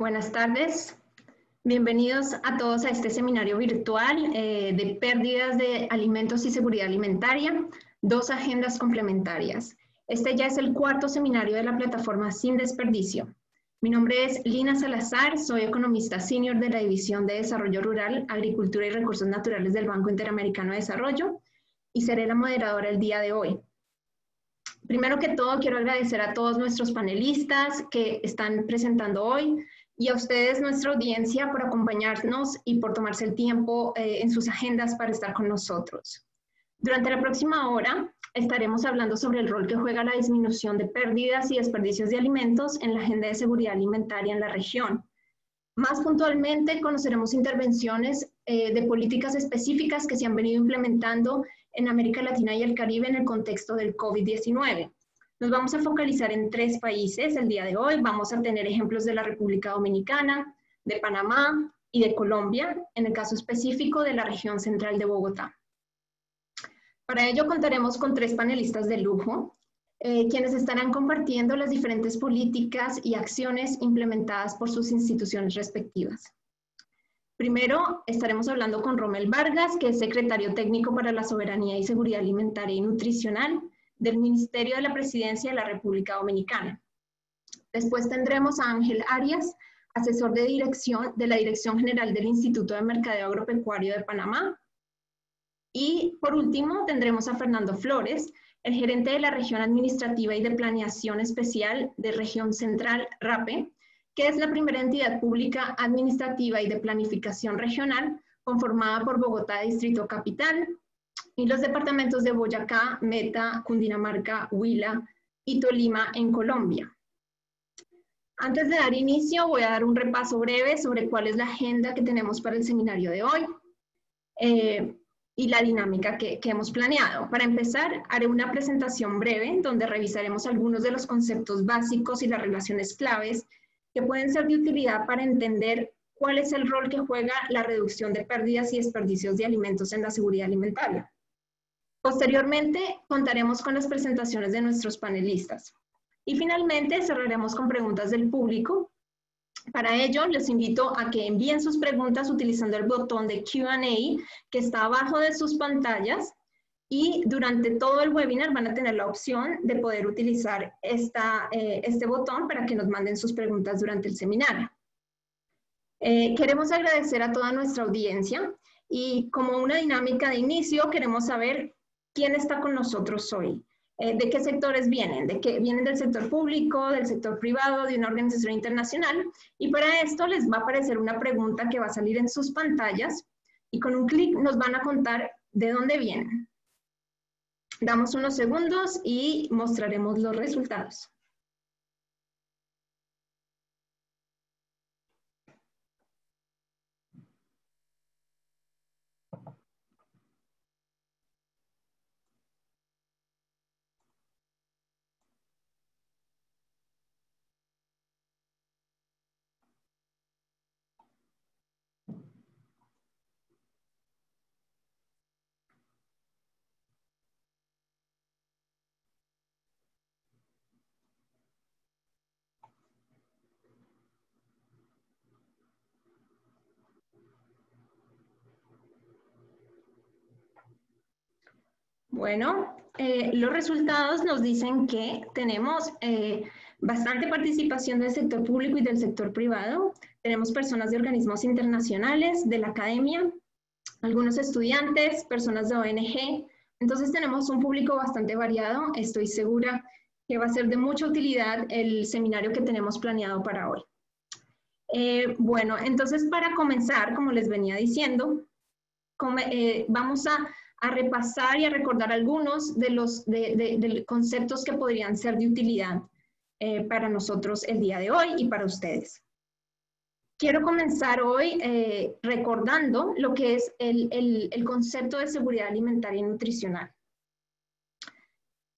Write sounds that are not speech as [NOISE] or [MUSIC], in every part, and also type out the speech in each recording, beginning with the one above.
Buenas tardes. Bienvenidos a todos a este seminario virtual eh, de pérdidas de alimentos y seguridad alimentaria, dos agendas complementarias. Este ya es el cuarto seminario de la plataforma Sin Desperdicio. Mi nombre es Lina Salazar, soy economista senior de la División de Desarrollo Rural, Agricultura y Recursos Naturales del Banco Interamericano de Desarrollo y seré la moderadora el día de hoy. Primero que todo, quiero agradecer a todos nuestros panelistas que están presentando hoy, y a ustedes, nuestra audiencia, por acompañarnos y por tomarse el tiempo eh, en sus agendas para estar con nosotros. Durante la próxima hora estaremos hablando sobre el rol que juega la disminución de pérdidas y desperdicios de alimentos en la agenda de seguridad alimentaria en la región. Más puntualmente, conoceremos intervenciones eh, de políticas específicas que se han venido implementando en América Latina y el Caribe en el contexto del COVID-19. Nos vamos a focalizar en tres países el día de hoy. Vamos a tener ejemplos de la República Dominicana, de Panamá y de Colombia, en el caso específico de la región central de Bogotá. Para ello contaremos con tres panelistas de lujo, eh, quienes estarán compartiendo las diferentes políticas y acciones implementadas por sus instituciones respectivas. Primero, estaremos hablando con Romel Vargas, que es secretario técnico para la soberanía y seguridad alimentaria y nutricional del Ministerio de la Presidencia de la República Dominicana. Después tendremos a Ángel Arias, asesor de dirección de la Dirección General del Instituto de Mercadeo Agropecuario de Panamá. Y por último tendremos a Fernando Flores, el gerente de la región administrativa y de planeación especial de región central RAPE, que es la primera entidad pública administrativa y de planificación regional conformada por Bogotá Distrito Capital, y los departamentos de Boyacá, Meta, Cundinamarca, Huila y Tolima en Colombia. Antes de dar inicio, voy a dar un repaso breve sobre cuál es la agenda que tenemos para el seminario de hoy eh, y la dinámica que, que hemos planeado. Para empezar, haré una presentación breve donde revisaremos algunos de los conceptos básicos y las relaciones claves que pueden ser de utilidad para entender cuál es el rol que juega la reducción de pérdidas y desperdicios de alimentos en la seguridad alimentaria. Posteriormente, contaremos con las presentaciones de nuestros panelistas. Y finalmente, cerraremos con preguntas del público. Para ello, les invito a que envíen sus preguntas utilizando el botón de Q&A que está abajo de sus pantallas y durante todo el webinar van a tener la opción de poder utilizar esta, eh, este botón para que nos manden sus preguntas durante el seminario. Eh, queremos agradecer a toda nuestra audiencia y como una dinámica de inicio queremos saber quién está con nosotros hoy, eh, de qué sectores vienen, de qué vienen del sector público, del sector privado, de una organización internacional. Y para esto les va a aparecer una pregunta que va a salir en sus pantallas y con un clic nos van a contar de dónde vienen. Damos unos segundos y mostraremos los resultados. Bueno, eh, los resultados nos dicen que tenemos eh, bastante participación del sector público y del sector privado. Tenemos personas de organismos internacionales, de la academia, algunos estudiantes, personas de ONG. Entonces tenemos un público bastante variado. Estoy segura que va a ser de mucha utilidad el seminario que tenemos planeado para hoy. Eh, bueno, entonces para comenzar, como les venía diciendo, vamos a a repasar y a recordar algunos de los conceptos que podrían ser de utilidad eh, para nosotros el día de hoy y para ustedes. Quiero comenzar hoy eh, recordando lo que es el, el concepto de seguridad alimentaria y nutricional.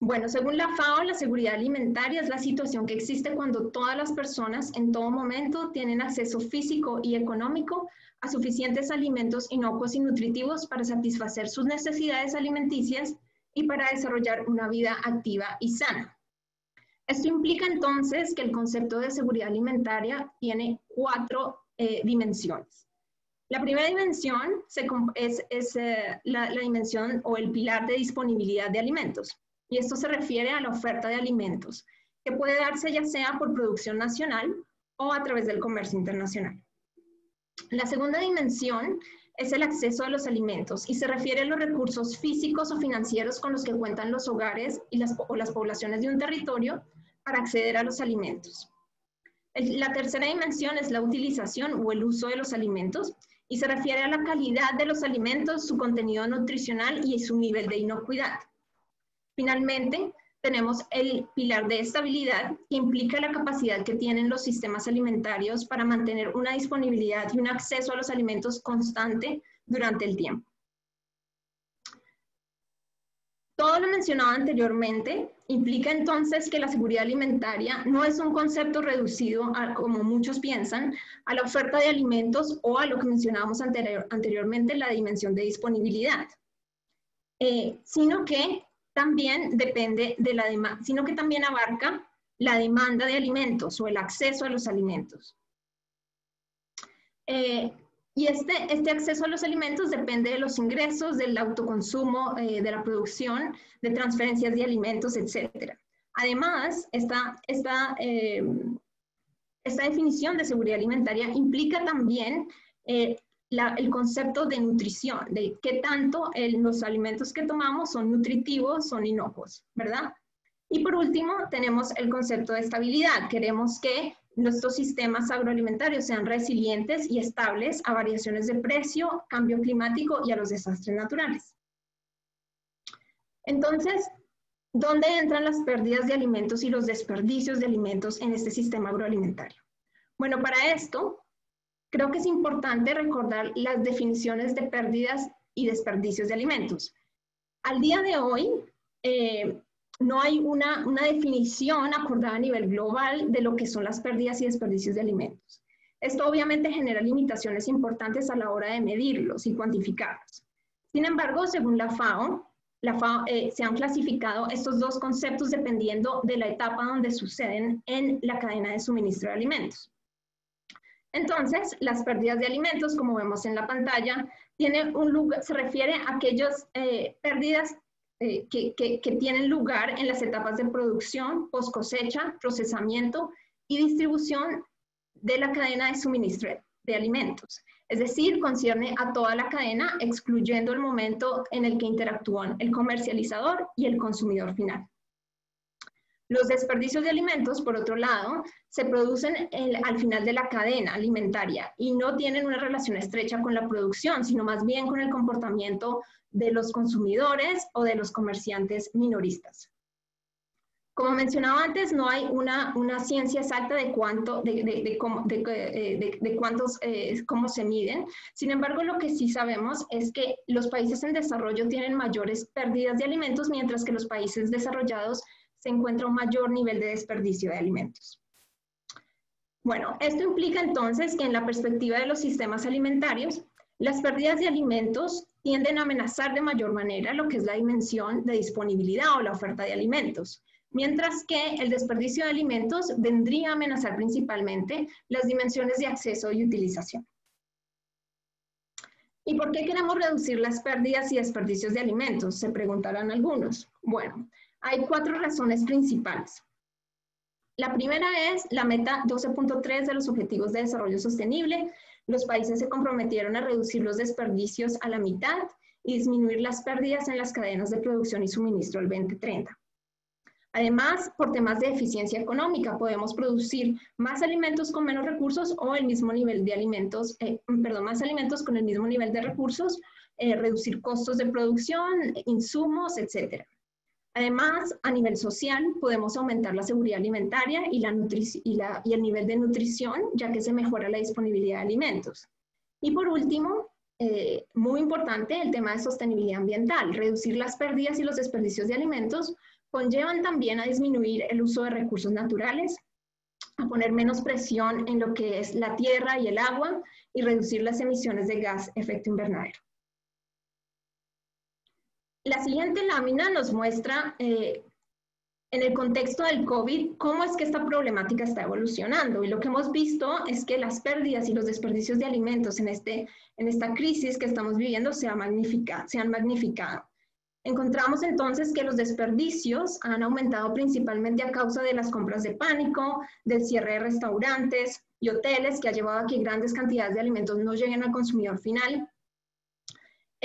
Bueno, según la FAO, la seguridad alimentaria es la situación que existe cuando todas las personas en todo momento tienen acceso físico y económico a suficientes alimentos inocuos y nutritivos para satisfacer sus necesidades alimenticias y para desarrollar una vida activa y sana. Esto implica entonces que el concepto de seguridad alimentaria tiene cuatro eh, dimensiones. La primera dimensión es, eh, la, la, dimensión o el pilar de disponibilidad de alimentos. Y esto se refiere a la oferta de alimentos, que puede darse ya sea por producción nacional o a través del comercio internacional. La segunda dimensión es el acceso a los alimentos y se refiere a los recursos físicos o financieros con los que cuentan los hogares y las, o las poblaciones de un territorio para acceder a los alimentos. La tercera dimensión es la utilización o el uso de los alimentos y se refiere a la calidad de los alimentos, su contenido nutricional y su nivel de inocuidad. Finalmente, tenemos el pilar de estabilidad, que implica la capacidad que tienen los sistemas alimentarios para mantener una disponibilidad y un acceso a los alimentos constante durante el tiempo. Todo lo mencionado anteriormente implica entonces que la seguridad alimentaria no es un concepto reducido, a, como muchos piensan, a la oferta de alimentos o a lo que mencionábamos anteriormente, la dimensión de disponibilidad, eh, sino que también depende de la demanda, sino que también abarca la demanda de alimentos o el acceso a los alimentos. Eh, y este, este acceso a los alimentos depende de los ingresos, del autoconsumo, eh, de la producción, de transferencias de alimentos, etc. Además, esta, esta, eh, esta definición de seguridad alimentaria implica también el concepto de nutrición, de qué tanto los alimentos que tomamos son nutritivos, son inocuos, ¿verdad? Y por último, tenemos el concepto de estabilidad. Queremos que nuestros sistemas agroalimentarios sean resilientes y estables a variaciones de precio, cambio climático y a los desastres naturales. Entonces, ¿dónde entran las pérdidas de alimentos y los desperdicios de alimentos en este sistema agroalimentario? Bueno, para esto Creo que es importante recordar las definiciones de pérdidas y desperdicios de alimentos. Al día de hoy, eh, no hay una, una, definición acordada a nivel global de lo que son las pérdidas y desperdicios de alimentos. Esto obviamente genera limitaciones importantes a la hora de medirlos y cuantificarlos. Sin embargo, según la FAO, la FAO eh, se han clasificado estos dos conceptos dependiendo de la etapa donde suceden en la cadena de suministro de alimentos. Entonces, las pérdidas de alimentos, como vemos en la pantalla, tiene un lugar, se refiere a aquellas eh, pérdidas eh, que, tienen lugar en las etapas de producción, post cosecha, procesamiento y distribución de la cadena de suministro de alimentos. Es decir, concierne a toda la cadena, excluyendo el momento en el que interactúan el comercializador y el consumidor final. Los desperdicios de alimentos, por otro lado, se producen al final de la cadena alimentaria y no tienen una relación estrecha con la producción, sino más bien con el comportamiento de los consumidores o de los comerciantes minoristas. Como mencionaba antes, no hay una, una ciencia exacta de cuánto, de, de, cómo, eh, cuántos, eh, cómo se miden. Sin embargo, lo que sí sabemos es que los países en desarrollo tienen mayores pérdidas de alimentos, mientras que los países desarrollados se encuentra un mayor nivel de desperdicio de alimentos. Bueno, esto implica entonces que en la perspectiva de los sistemas alimentarios, las pérdidas de alimentos tienden a amenazar de mayor manera lo que es la dimensión de disponibilidad o la oferta de alimentos, mientras que el desperdicio de alimentos vendría a amenazar principalmente las dimensiones de acceso y utilización. ¿Y por qué queremos reducir las pérdidas y desperdicios de alimentos? Se preguntarán algunos. Bueno, hay cuatro razones principales. La primera es la meta 12.3 de los Objetivos de Desarrollo Sostenible. Los países se comprometieron a reducir los desperdicios a la mitad y disminuir las pérdidas en las cadenas de producción y suministro al 2030. Además, por temas de eficiencia económica, podemos producir más alimentos con menos recursos o el mismo nivel de alimentos, eh, perdón, más alimentos con el mismo nivel de recursos, eh, reducir costos de producción, insumos, etcétera. Además, a nivel social, podemos aumentar la seguridad alimentaria y, el nivel de nutrición, ya que se mejora la disponibilidad de alimentos. Y por último, eh, muy importante, el tema de sostenibilidad ambiental. Reducir las pérdidas y los desperdicios de alimentos conllevan también a disminuir el uso de recursos naturales, a poner menos presión en lo que es la tierra y el agua y reducir las emisiones de gas efecto invernadero. La siguiente lámina nos muestra eh, en el contexto del COVID, cómo es que esta problemática está evolucionando. Y lo que hemos visto es que las pérdidas y los desperdicios de alimentos en, este, en esta crisis que estamos viviendo se, ha se han magnificado. Encontramos entonces que los desperdicios han aumentado principalmente a causa de las compras de pánico, del cierre de restaurantes y hoteles, que ha llevado a que grandes cantidades de alimentos no lleguen al consumidor final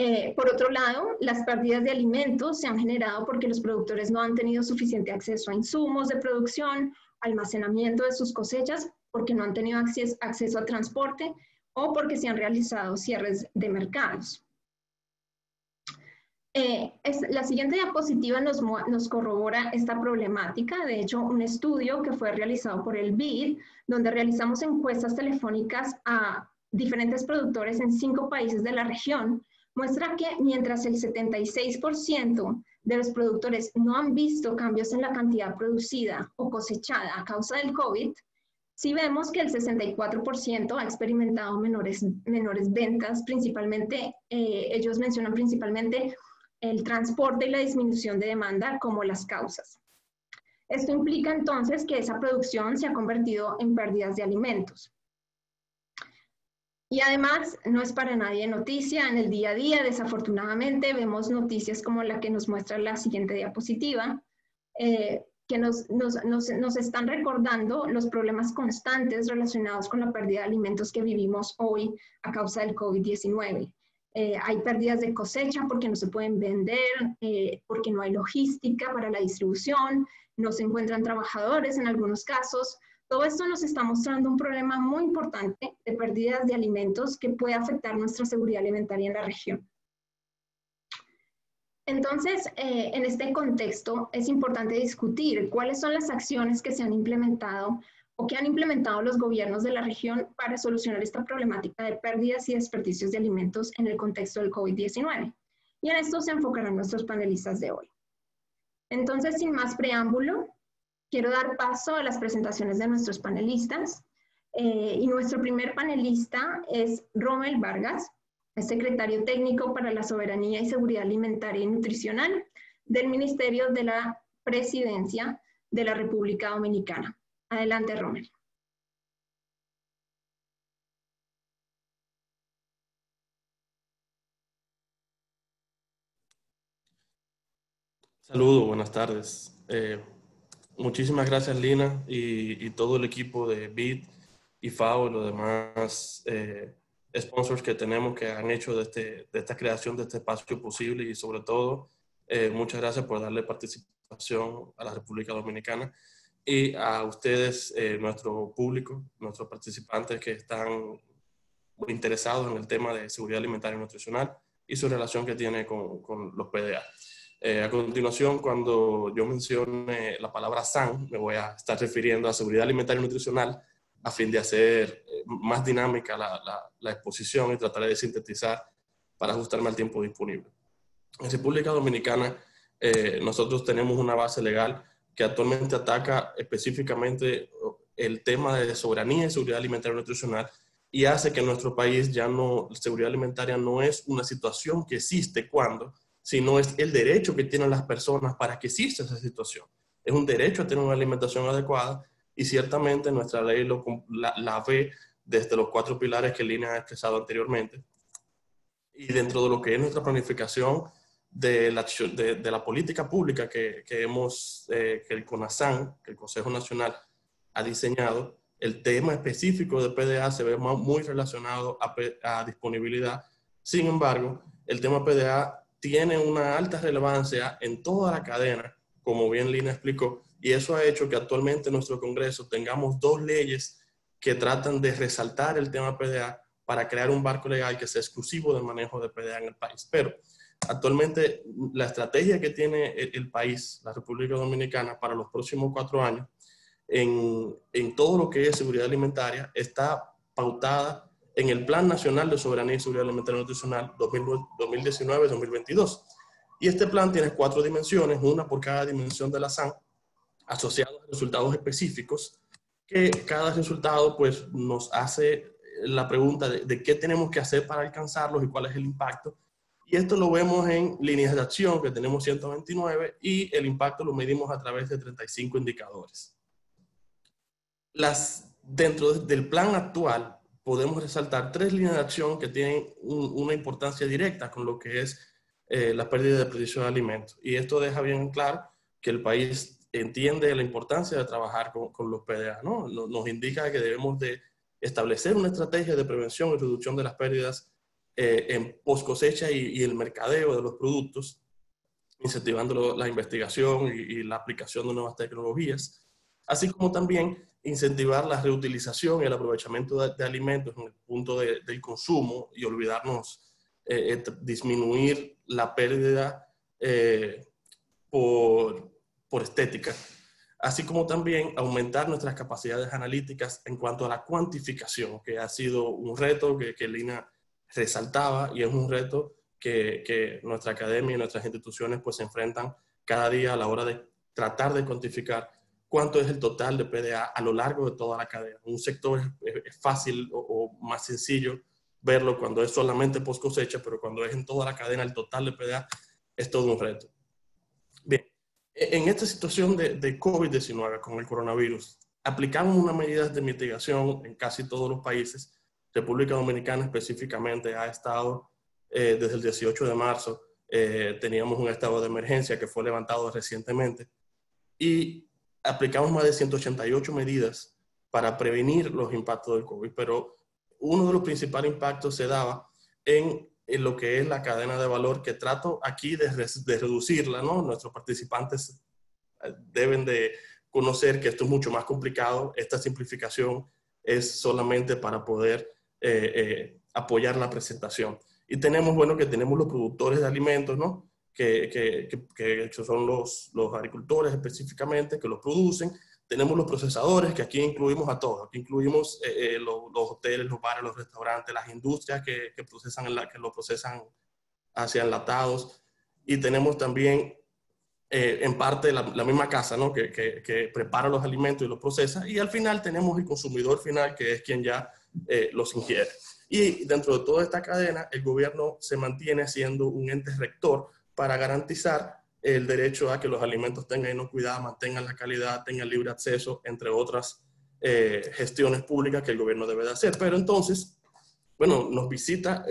eh, por otro lado, las pérdidas de alimentos se han generado porque los productores no han tenido suficiente acceso a insumos de producción, almacenamiento de sus cosechas, porque no han tenido acceso, a transporte o porque se han realizado cierres de mercados. Eh, la siguiente diapositiva nos, nos, corrobora esta problemática. De hecho, un estudio que fue realizado por el BID, donde realizamos encuestas telefónicas a diferentes productores en cinco países de la región, muestra que mientras el 76% de los productores no han visto cambios en la cantidad producida o cosechada a causa del COVID, sí vemos que el 64% ha experimentado menores, menores ventas, principalmente, eh, ellos mencionan principalmente el transporte y la disminución de demanda como las causas. Esto implica entonces que esa producción se ha convertido en pérdidas de alimentos. Y además, no es para nadie noticia, en el día a día, desafortunadamente, vemos noticias como la que nos muestra la siguiente diapositiva, eh, que nos, nos, nos, nos, están recordando los problemas constantes relacionados con la pérdida de alimentos que vivimos hoy a causa del COVID-19. Eh, hay pérdidas de cosecha porque no se pueden vender, eh, porque no hay logística para la distribución, no se encuentran trabajadores en algunos casos, todo esto nos está mostrando un problema muy importante de pérdidas de alimentos que puede afectar nuestra seguridad alimentaria en la región. Entonces, eh, en este contexto es importante discutir cuáles son las acciones que se han implementado o que han implementado los gobiernos de la región para solucionar esta problemática de pérdidas y desperdicios de alimentos en el contexto del COVID-19. Y en esto se enfocarán nuestros panelistas de hoy. Entonces, sin más preámbulo, Quiero dar paso a las presentaciones de nuestros panelistas. Eh, y nuestro primer panelista es Rommel Vargas, es secretario técnico para la soberanía y seguridad alimentaria y nutricional del Ministerio de la Presidencia de la República Dominicana. Adelante, Rommel. Saludos, buenas tardes. Eh, Muchísimas gracias, Lina, y, todo el equipo de BIT y FAO y los demás eh, sponsors que tenemos que han hecho de, este, de, esta creación de este espacio posible y sobre todo, eh, muchas gracias por darle participación a la República Dominicana y a ustedes, eh, nuestro público, nuestros participantes que están muy interesados en el tema de seguridad alimentaria y nutricional y su relación que tiene con, con los PDA. Eh, a continuación, cuando yo mencione la palabra SAN, me voy a estar refiriendo a seguridad alimentaria y nutricional a fin de hacer eh, más dinámica la, exposición y tratar de sintetizar para ajustarme al tiempo disponible. En República Dominicana, eh, nosotros tenemos una base legal que actualmente ataca específicamente el tema de soberanía y seguridad alimentaria y nutricional y hace que en nuestro país ya no, seguridad alimentaria no es una situación que existe cuando sino es el derecho que tienen las personas para que exista esa situación. Es un derecho a tener una alimentación adecuada y ciertamente nuestra ley lo, la, ve desde los cuatro pilares que Lina ha expresado anteriormente. Y dentro de lo que es nuestra planificación de la, de, la política pública que, que hemos, eh, que el CONASAN, que el Consejo Nacional ha diseñado, el tema específico de PDA se ve muy relacionado a, a disponibilidad. Sin embargo, el tema PDA tiene una alta relevancia en toda la cadena, como bien Lina explicó, y eso ha hecho que actualmente en nuestro Congreso tengamos dos leyes que tratan de resaltar el tema PDA para crear un barco legal que sea exclusivo del manejo de PDA en el país. Pero actualmente la estrategia que tiene el, país, la República Dominicana, para los próximos cuatro años, en, en todo lo que es seguridad alimentaria, está pautada en el Plan Nacional de Soberanía y Seguridad Alimentaria y Nutricional 2019-2022. Y este plan tiene cuatro dimensiones, una por cada dimensión de la SAN, asociados a resultados específicos, que cada resultado pues nos hace la pregunta de, qué tenemos que hacer para alcanzarlos y cuál es el impacto. Y esto lo vemos en líneas de acción, que tenemos 129, y el impacto lo medimos a través de 35 indicadores. Las, dentro del plan actual, podemos resaltar tres líneas de acción que tienen una importancia directa con lo que es eh, la pérdida de precio de alimentos. Y esto deja bien claro que el país entiende la importancia de trabajar con, con los PDA, ¿no? Nos indica que debemos de establecer una estrategia de prevención y reducción de las pérdidas eh, en post cosecha y, el mercadeo de los productos, incentivando la investigación y, la aplicación de nuevas tecnologías, así como también incentivar la reutilización y el aprovechamiento de, alimentos en el punto del consumo y olvidarnos, eh, eh, disminuir la pérdida por, por estética. Así como también aumentar nuestras capacidades analíticas en cuanto a la cuantificación, que ha sido un reto que, que Lina resaltaba y es un reto que, que, nuestra academia y nuestras instituciones pues se enfrentan cada día a la hora de tratar de cuantificar cuánto es el total de PDA a lo largo de toda la cadena. Un sector es, fácil o, o, más sencillo verlo cuando es solamente post cosecha, pero cuando es en toda la cadena el total de PDA es todo un reto. Bien, en esta situación de, de COVID-19 con el coronavirus, aplicamos unas medidas de mitigación en casi todos los países. República Dominicana específicamente ha estado eh, desde el 18 de marzo, eh, teníamos un estado de emergencia que fue levantado recientemente y aplicamos más de 188 medidas para prevenir los impactos del COVID, pero uno de los principales impactos se daba en en lo que es la cadena de valor que trato aquí de, reducirla, ¿no? Nuestros participantes eh, deben de conocer que esto es mucho más complicado. Esta simplificación es solamente para poder eh, eh, apoyar la presentación. Y tenemos, bueno, que tenemos los productores de alimentos, ¿no? Que, que, que, que son los, los agricultores específicamente, que los producen, tenemos los procesadores, que aquí incluimos a todos. Aquí incluimos eh, eh, los, hoteles, los bares, los restaurantes, las industrias que, que procesan la, que lo procesan hacia enlatados. Y tenemos también, eh, en parte, la, la, misma casa, ¿no? Que, que, que, prepara los alimentos y los procesa. Y al final tenemos el consumidor final, que es quien ya los ingiere. Y dentro de toda esta cadena, el gobierno se mantiene siendo un ente rector para garantizar el derecho a que los alimentos tengan inocuidad, mantengan la calidad, tengan libre acceso, entre otras eh, gestiones públicas que el gobierno debe de hacer. Pero entonces, bueno, nos visita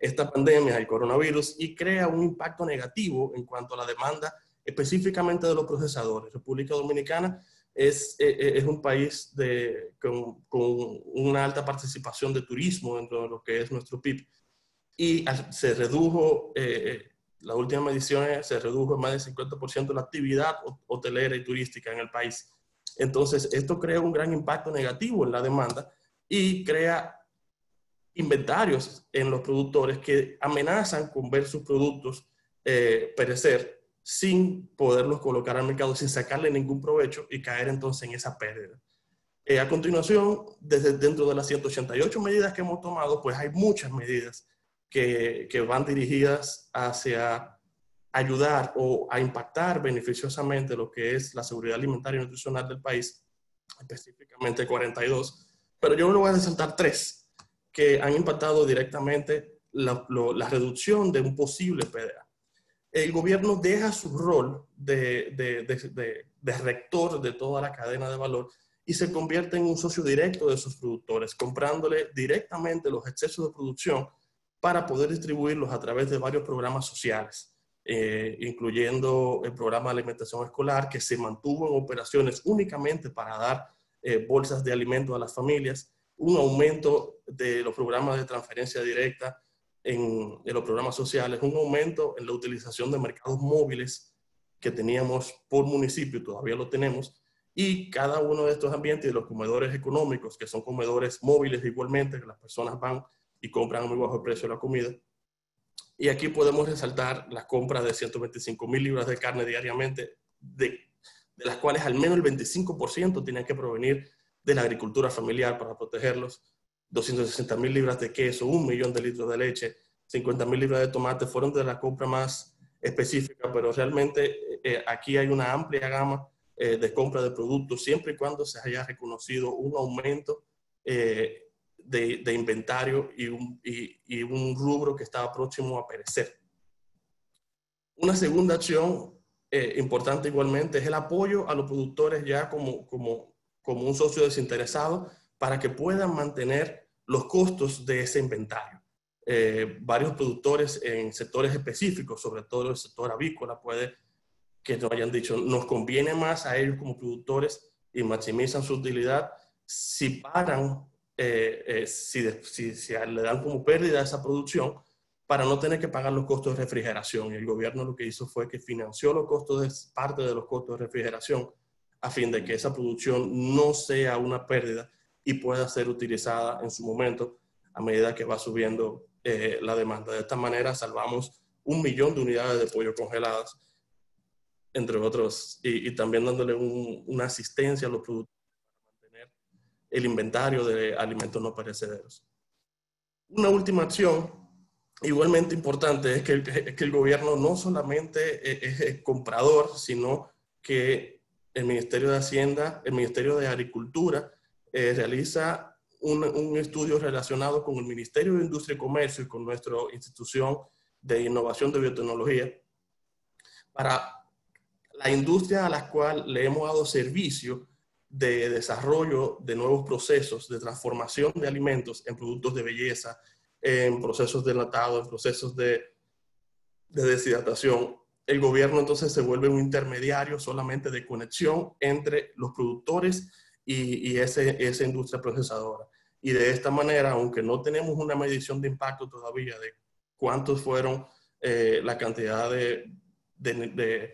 esta pandemia, el coronavirus, y crea un impacto negativo en cuanto a la demanda específicamente de los procesadores. República Dominicana es, eh, eh, es un país de, con, con, una alta participación de turismo dentro de lo que es nuestro PIB y se redujo eh, las últimas mediciones se redujo en más del 50% la actividad hotelera y turística en el país. Entonces, esto crea un gran impacto negativo en la demanda y crea inventarios en los productores que amenazan con ver sus productos eh, perecer sin poderlos colocar al mercado, sin sacarle ningún provecho y caer entonces en esa pérdida. Eh, a continuación, desde dentro de las 188 medidas que hemos tomado, pues hay muchas medidas que, que van dirigidas hacia ayudar o a impactar beneficiosamente lo que es la seguridad alimentaria y nutricional del país, específicamente 42, pero yo me voy a resaltar tres que han impactado directamente la, la, reducción de un posible PDA. El gobierno deja su rol de, de, de, de, rector de toda la cadena de valor y se convierte en un socio directo de sus productores, comprándole directamente los excesos de producción para poder distribuirlos a través de varios programas sociales, eh, incluyendo el programa de alimentación escolar, que se mantuvo en operaciones únicamente para dar eh, bolsas de alimentos a las familias, un aumento de los programas de transferencia directa en, en los programas sociales, un aumento en la utilización de mercados móviles que teníamos por municipio, todavía lo tenemos, y cada uno de estos ambientes, de los comedores económicos, que son comedores móviles igualmente, que las personas van y compran a muy bajo precio la comida. Y aquí podemos resaltar las compras de 125 mil libras de carne diariamente, de, de las cuales al menos el 25% tienen que provenir de la agricultura familiar para protegerlos, 260 mil libras de queso, un millón de litros de leche, 50 mil libras de tomate, fueron de la compra más específica, pero realmente eh, aquí hay una amplia gama eh, de compra de productos, siempre y cuando se haya reconocido un aumento eh, de, inventario y un, rubro que estaba próximo a perecer. Una segunda acción eh, importante igualmente es el apoyo a los productores ya como, como, como un socio desinteresado para que puedan mantener los costos de ese inventario. Eh, varios productores en sectores específicos, sobre todo el sector avícola, puede que nos hayan dicho, nos conviene más a ellos como productores y maximizan su utilidad si paran, eh, eh, si, si, si, le dan como pérdida esa producción para no tener que pagar los costos de refrigeración. Y el gobierno lo que hizo fue que financió los costos de parte de los costos de refrigeración a fin de que esa producción no sea una pérdida y pueda ser utilizada en su momento a medida que va subiendo eh, la demanda. De esta manera salvamos un millón de unidades de pollo congeladas, entre otros, y, también dándole una asistencia a los productores el inventario de alimentos no perecederos. Una última acción igualmente importante es que, el, que el gobierno no solamente es comprador, sino que el Ministerio de Hacienda, el Ministerio de Agricultura, eh, realiza un, estudio relacionado con el Ministerio de Industria y Comercio y con nuestra institución de innovación de biotecnología para la industria a la cual le hemos dado servicio de desarrollo de nuevos procesos de transformación de alimentos en productos de belleza, en procesos de enlatado, en procesos de, de deshidratación. El gobierno entonces se vuelve un intermediario solamente de conexión entre los productores y, ese, esa industria procesadora. Y de esta manera, aunque no tenemos una medición de impacto todavía de cuántos fueron eh, la cantidad de, de,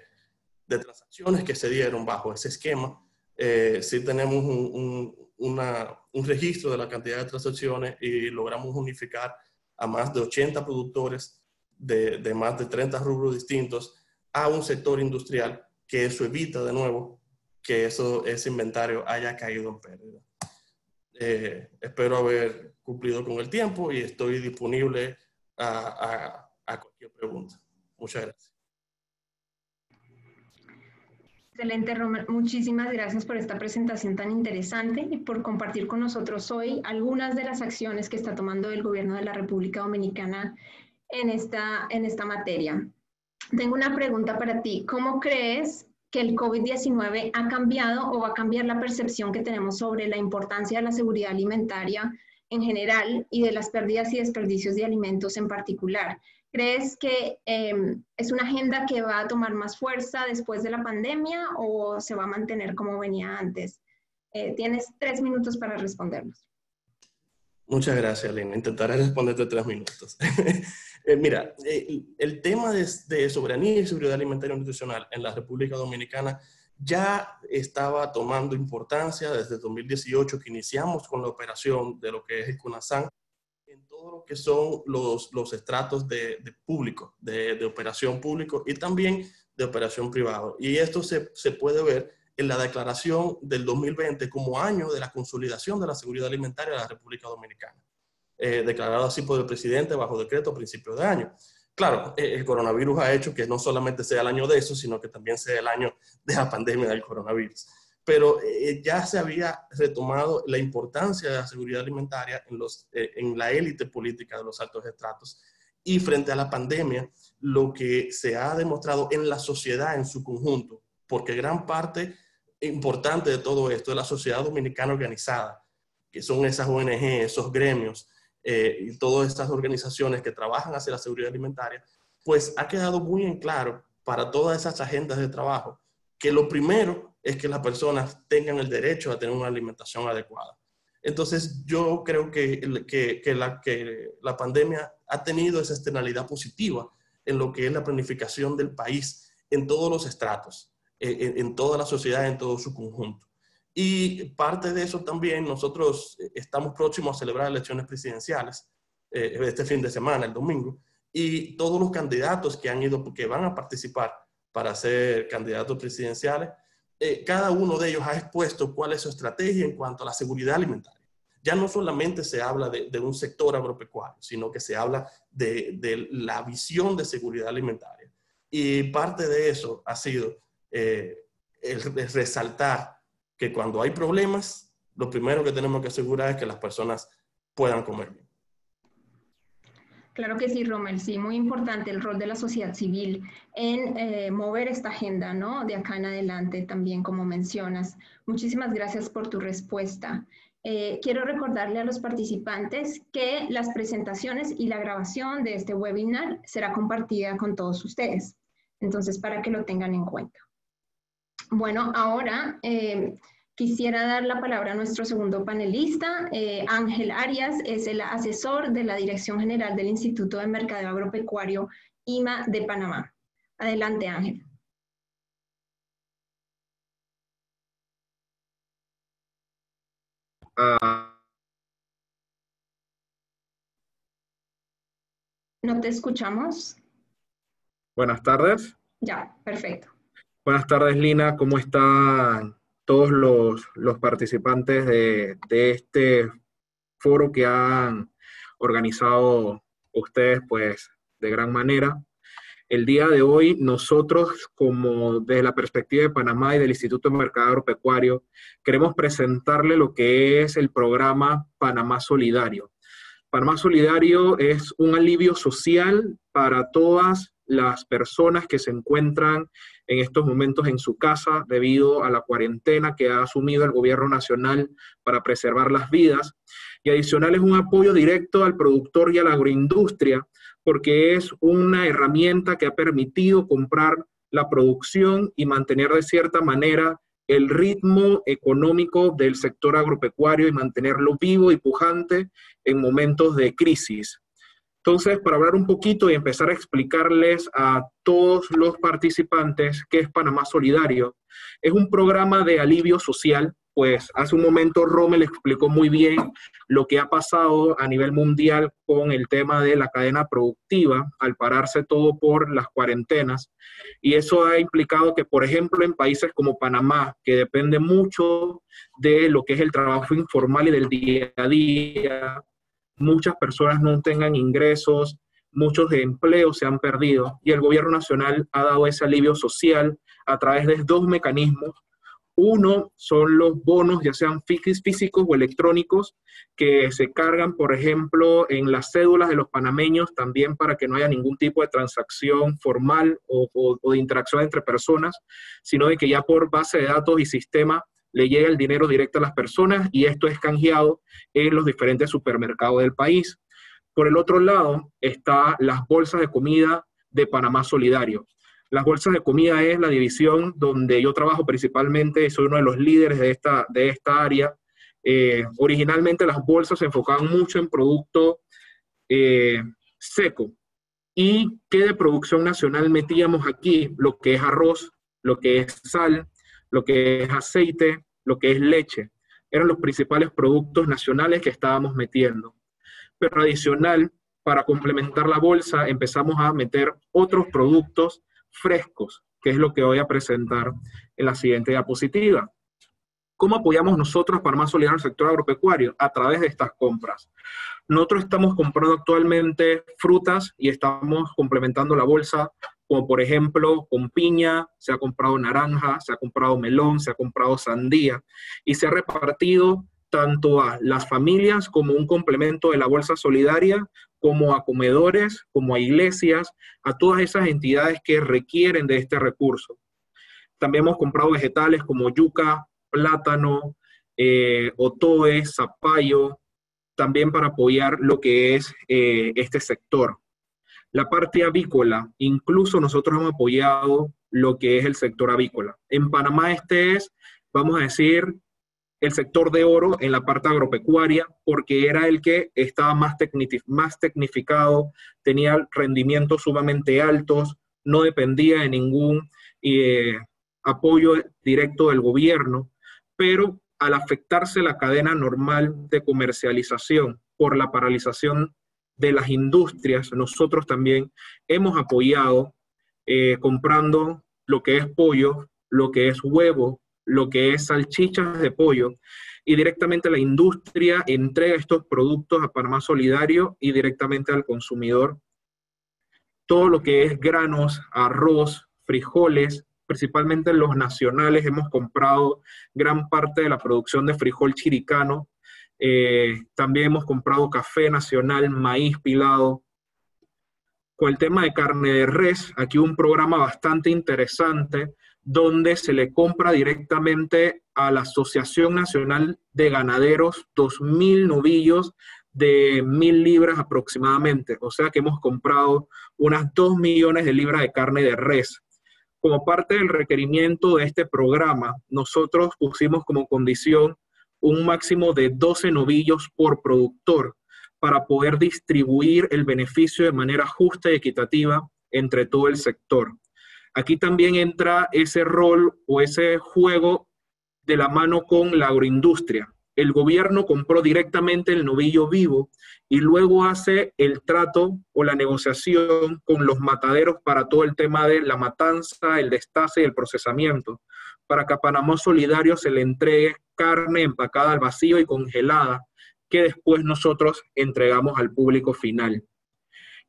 transacciones que se dieron bajo ese esquema, eh, sí tenemos un, una, un, registro de la cantidad de transacciones y logramos unificar a más de 80 productores de, de más de 30 rubros distintos a un sector industrial que eso evita de nuevo que eso, ese inventario haya caído en pérdida. Eh, espero haber cumplido con el tiempo y estoy disponible a, a, cualquier pregunta. Muchas gracias. Excelente, Romer. Muchísimas gracias por esta presentación tan interesante y por compartir con nosotros hoy algunas de las acciones que está tomando el gobierno de la República Dominicana en esta, en esta materia. Tengo una pregunta para ti. ¿Cómo crees que el COVID-19 ha cambiado o va a cambiar la percepción que tenemos sobre la importancia de la seguridad alimentaria en general y de las pérdidas y desperdicios de alimentos en particular. ¿Crees que em, es una agenda que va a tomar más fuerza después de la pandemia o se va a mantener como venía antes? Eh, tienes tres minutos para respondernos. Muchas gracias, Lina. Intentaré responderte tres minutos. [LAUGHS] Eh, mira, eh, el tema de, soberanía y seguridad alimentaria nutricional en la República Dominicana ya estaba tomando importancia desde 2018 que iniciamos con la operación de lo que es el CUNASAN en todo lo que son los, los estratos de, público, de, de, operación público y también de operación privado. Y esto se, se puede ver en la declaración del 2020 como año de la consolidación de la seguridad alimentaria de la República Dominicana eh, declarado así por el presidente bajo decreto a principios de año. Claro, eh, el coronavirus ha hecho que no solamente sea el año de eso, sino que también sea el año de la pandemia del coronavirus. Pero eh, ya se había retomado la importancia de la seguridad alimentaria en, los, eh, en la élite política de los altos estratos. Y frente a la pandemia, lo que se ha demostrado en la sociedad en su conjunto, porque gran parte importante de todo esto es la sociedad dominicana organizada, que son esas ONG, esos gremios, eh, y todas estas organizaciones que trabajan hacia la seguridad alimentaria, pues ha quedado muy en claro para todas esas agendas de trabajo que lo primero es que las personas tengan el derecho a tener una alimentación adecuada. Entonces, yo creo que, que, la, que la pandemia ha tenido esa externalidad positiva en lo que es la planificación del país en todos los estratos, en, toda la sociedad, en todo su conjunto. Y parte de eso también, nosotros estamos próximos a celebrar elecciones presidenciales eh, este fin de semana, el domingo, y todos los candidatos que han ido, que van a participar para ser candidatos presidenciales, eh, cada uno de ellos ha expuesto cuál es su estrategia en cuanto a la seguridad alimentaria. Ya no solamente se habla de, un sector agropecuario, sino que se habla de, la visión de seguridad alimentaria. Y parte de eso ha sido el, el resaltar que cuando hay problemas, lo primero que tenemos que asegurar es que las personas puedan comer bien. Claro que sí, Romel, sí, muy importante el rol de la sociedad civil en eh, mover esta agenda, ¿no? De acá en adelante también, como mencionas. Muchísimas gracias por tu respuesta. Eh, quiero recordarle a los participantes que las presentaciones y la grabación de este webinar será compartida con todos ustedes. Entonces, para que lo tengan en cuenta. Bueno, ahora eh, Quisiera dar la palabra a nuestro segundo panelista. Eh, Ángel Arias es el asesor de la Dirección General del Instituto de Mercado Agropecuario IMA de Panamá. Adelante, Ángel. ¿No te escuchamos? Buenas tardes. Ya, perfecto. Buenas tardes, Lina. ¿Cómo están todos los, participantes de, este foro que han organizado ustedes, pues, de gran manera. El día de hoy, nosotros, como desde la perspectiva de Panamá y del Instituto de Mercado Agropecuario, queremos presentarle lo que es el programa Panamá Solidario. Panamá Solidario es un alivio social para todas las personas que se encuentran en estos momentos en su casa debido a la cuarentena que ha asumido el gobierno nacional para preservar las vidas. Y adicional es un apoyo directo al productor y a la agroindustria porque es una herramienta que ha permitido comprar la producción y mantener de cierta manera el ritmo económico del sector agropecuario y mantenerlo vivo y pujante en momentos de crisis. Entonces, para hablar un poquito y empezar a explicarles a todos los participantes qué es Panamá Solidario, es un programa de alivio social, pues hace un momento Rommel explicó muy bien lo que ha pasado a nivel mundial con el tema de la cadena productiva al pararse todo por las cuarentenas. Y eso ha implicado que, por ejemplo, en países como Panamá, que depende mucho de lo que es el trabajo informal y del día a día, muchas personas no tengan ingresos, muchos empleos se han perdido y el gobierno nacional ha dado ese alivio social a través de dos mecanismos. Uno son los bonos, ya sean físicos o electrónicos, que se cargan, por ejemplo, en las cédulas de los panameños también para que no haya ningún tipo de transacción formal o, o de interacción entre personas, sino de que ya por base de datos y sistema le llega el dinero directo a las personas y esto es canjeado en los diferentes supermercados del país. Por el otro lado está las bolsas de comida de Panamá Solidario. Las bolsas de comida es la división donde yo trabajo principalmente, soy uno de los líderes de esta, de esta área. Eh, originalmente las bolsas se enfocaban mucho en producto eh, seco. ¿Y qué de producción nacional metíamos aquí? Lo que es arroz, lo que es sal, lo que es aceite, lo que es leche. Eran los principales productos nacionales que estábamos metiendo. Pero adicional, para complementar la bolsa, empezamos a meter otros productos frescos, que es lo que voy a presentar en la siguiente diapositiva. ¿Cómo apoyamos nosotros para más solidario el sector agropecuario? A través de estas compras. Nosotros estamos comprando actualmente frutas y estamos complementando la bolsa como por ejemplo con piña, se ha comprado naranja, se ha comprado melón, se ha comprado sandía y se ha repartido tanto a las familias como un complemento de la bolsa solidaria, como a comedores, como a iglesias, a todas esas entidades que requieren de este recurso. También hemos comprado vegetales como yuca, plátano, eh, otoe, zapallo, también para apoyar lo que es eh, este sector. La parte avícola, incluso nosotros hemos apoyado lo que es el sector avícola. En Panamá este es, vamos a decir, el sector de oro en la parte agropecuaria, porque era el que estaba más, más tecnificado, tenía rendimientos sumamente altos, no dependía de ningún eh, apoyo directo del gobierno, pero al afectarse la cadena normal de comercialización por la paralización de las industrias, nosotros también hemos apoyado eh, comprando lo que es pollo, lo que es huevo, lo que es salchichas de pollo, y directamente la industria entrega estos productos a Panamá Solidario y directamente al consumidor. Todo lo que es granos, arroz, frijoles, principalmente los nacionales, hemos comprado gran parte de la producción de frijol chiricano, eh, también hemos comprado café nacional, maíz pilado, con el tema de carne de res, aquí un programa bastante interesante donde se le compra directamente a la Asociación Nacional de Ganaderos 2.000 novillos de 1.000 libras aproximadamente. O sea que hemos comprado unas 2 millones de libras de carne de res. Como parte del requerimiento de este programa, nosotros pusimos como condición un máximo de 12 novillos por productor para poder distribuir el beneficio de manera justa y equitativa entre todo el sector. Aquí también entra ese rol o ese juego de la mano con la agroindustria. El gobierno compró directamente el novillo vivo y luego hace el trato o la negociación con los mataderos para todo el tema de la matanza, el destace y el procesamiento, para que a Panamá Solidario se le entregue carne empacada al vacío y congelada, que después nosotros entregamos al público final.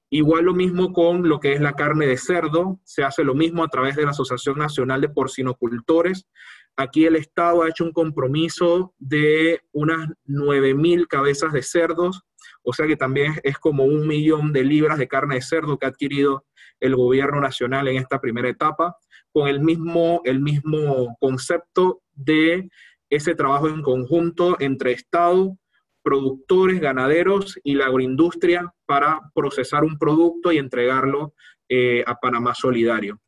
Igual lo mismo con lo que es la carne de cerdo, se hace lo mismo a través de la Asociación Nacional de Porcinocultores. Aquí el Estado ha hecho un compromiso de unas 9.000 cabezas de cerdos, o sea que también es como un millón de libras de carne de cerdo que ha adquirido el gobierno nacional en esta primera etapa, con el mismo, el mismo concepto de ese trabajo en conjunto entre Estado, productores, ganaderos y la agroindustria para procesar un producto y entregarlo eh, a Panamá Solidario.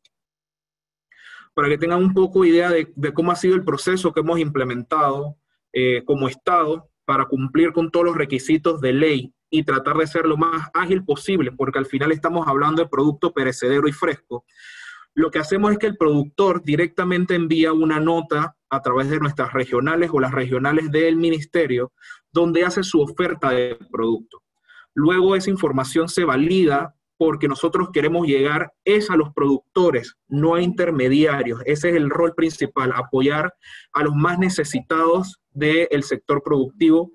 Para que tengan un poco idea de, cómo ha sido el proceso que hemos implementado eh, como Estado para cumplir con todos los requisitos de ley y tratar de ser lo más ágil posible, porque al final estamos hablando de producto perecedero y fresco. Lo que hacemos es que el productor directamente envía una nota a través de nuestras regionales o las regionales del ministerio, donde hace su oferta de producto. Luego esa información se valida porque nosotros queremos llegar es a los productores, no a intermediarios. Ese es el rol principal, apoyar a los más necesitados del sector productivo.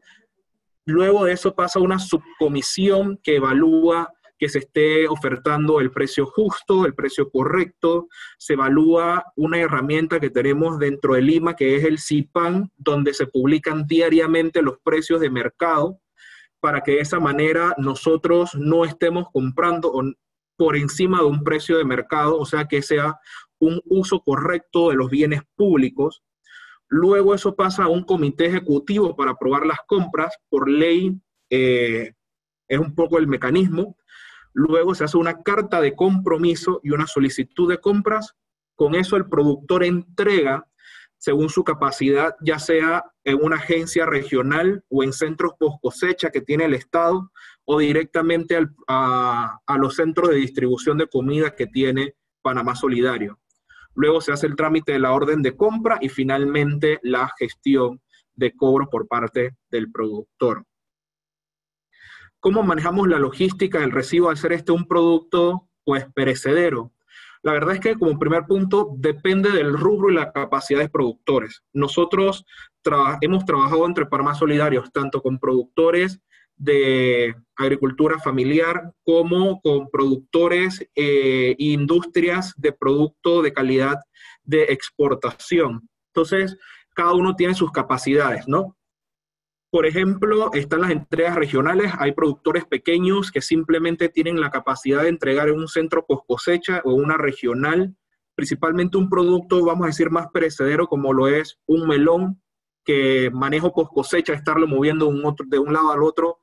Luego de eso pasa una subcomisión que evalúa que se esté ofertando el precio justo, el precio correcto. Se evalúa una herramienta que tenemos dentro de Lima, que es el CIPAN, donde se publican diariamente los precios de mercado para que de esa manera nosotros no estemos comprando por encima de un precio de mercado, o sea, que sea un uso correcto de los bienes públicos. Luego eso pasa a un comité ejecutivo para aprobar las compras. Por ley eh, es un poco el mecanismo. Luego se hace una carta de compromiso y una solicitud de compras. Con eso el productor entrega según su capacidad, ya sea en una agencia regional o en centros post cosecha que tiene el Estado o directamente a, a los centros de distribución de comida que tiene Panamá Solidario. Luego se hace el trámite de la orden de compra y finalmente la gestión de cobro por parte del productor. ¿Cómo manejamos la logística del recibo al ser este un producto pues perecedero? La verdad es que como primer punto depende del rubro y la capacidad de productores. Nosotros hemos trabajado entre Parmas Solidarios, tanto con productores de agricultura familiar como con productores e industrias de producto de calidad de exportación. Entonces, cada uno tiene sus capacidades, ¿no? Por ejemplo, están las entregas regionales. Hay productores pequeños que simplemente tienen la capacidad de entregar en un centro post cosecha o una regional, principalmente un producto, vamos a decir, más perecedero como lo es un melón, que manejo post cosecha, estarlo moviendo un otro, de un lado al otro,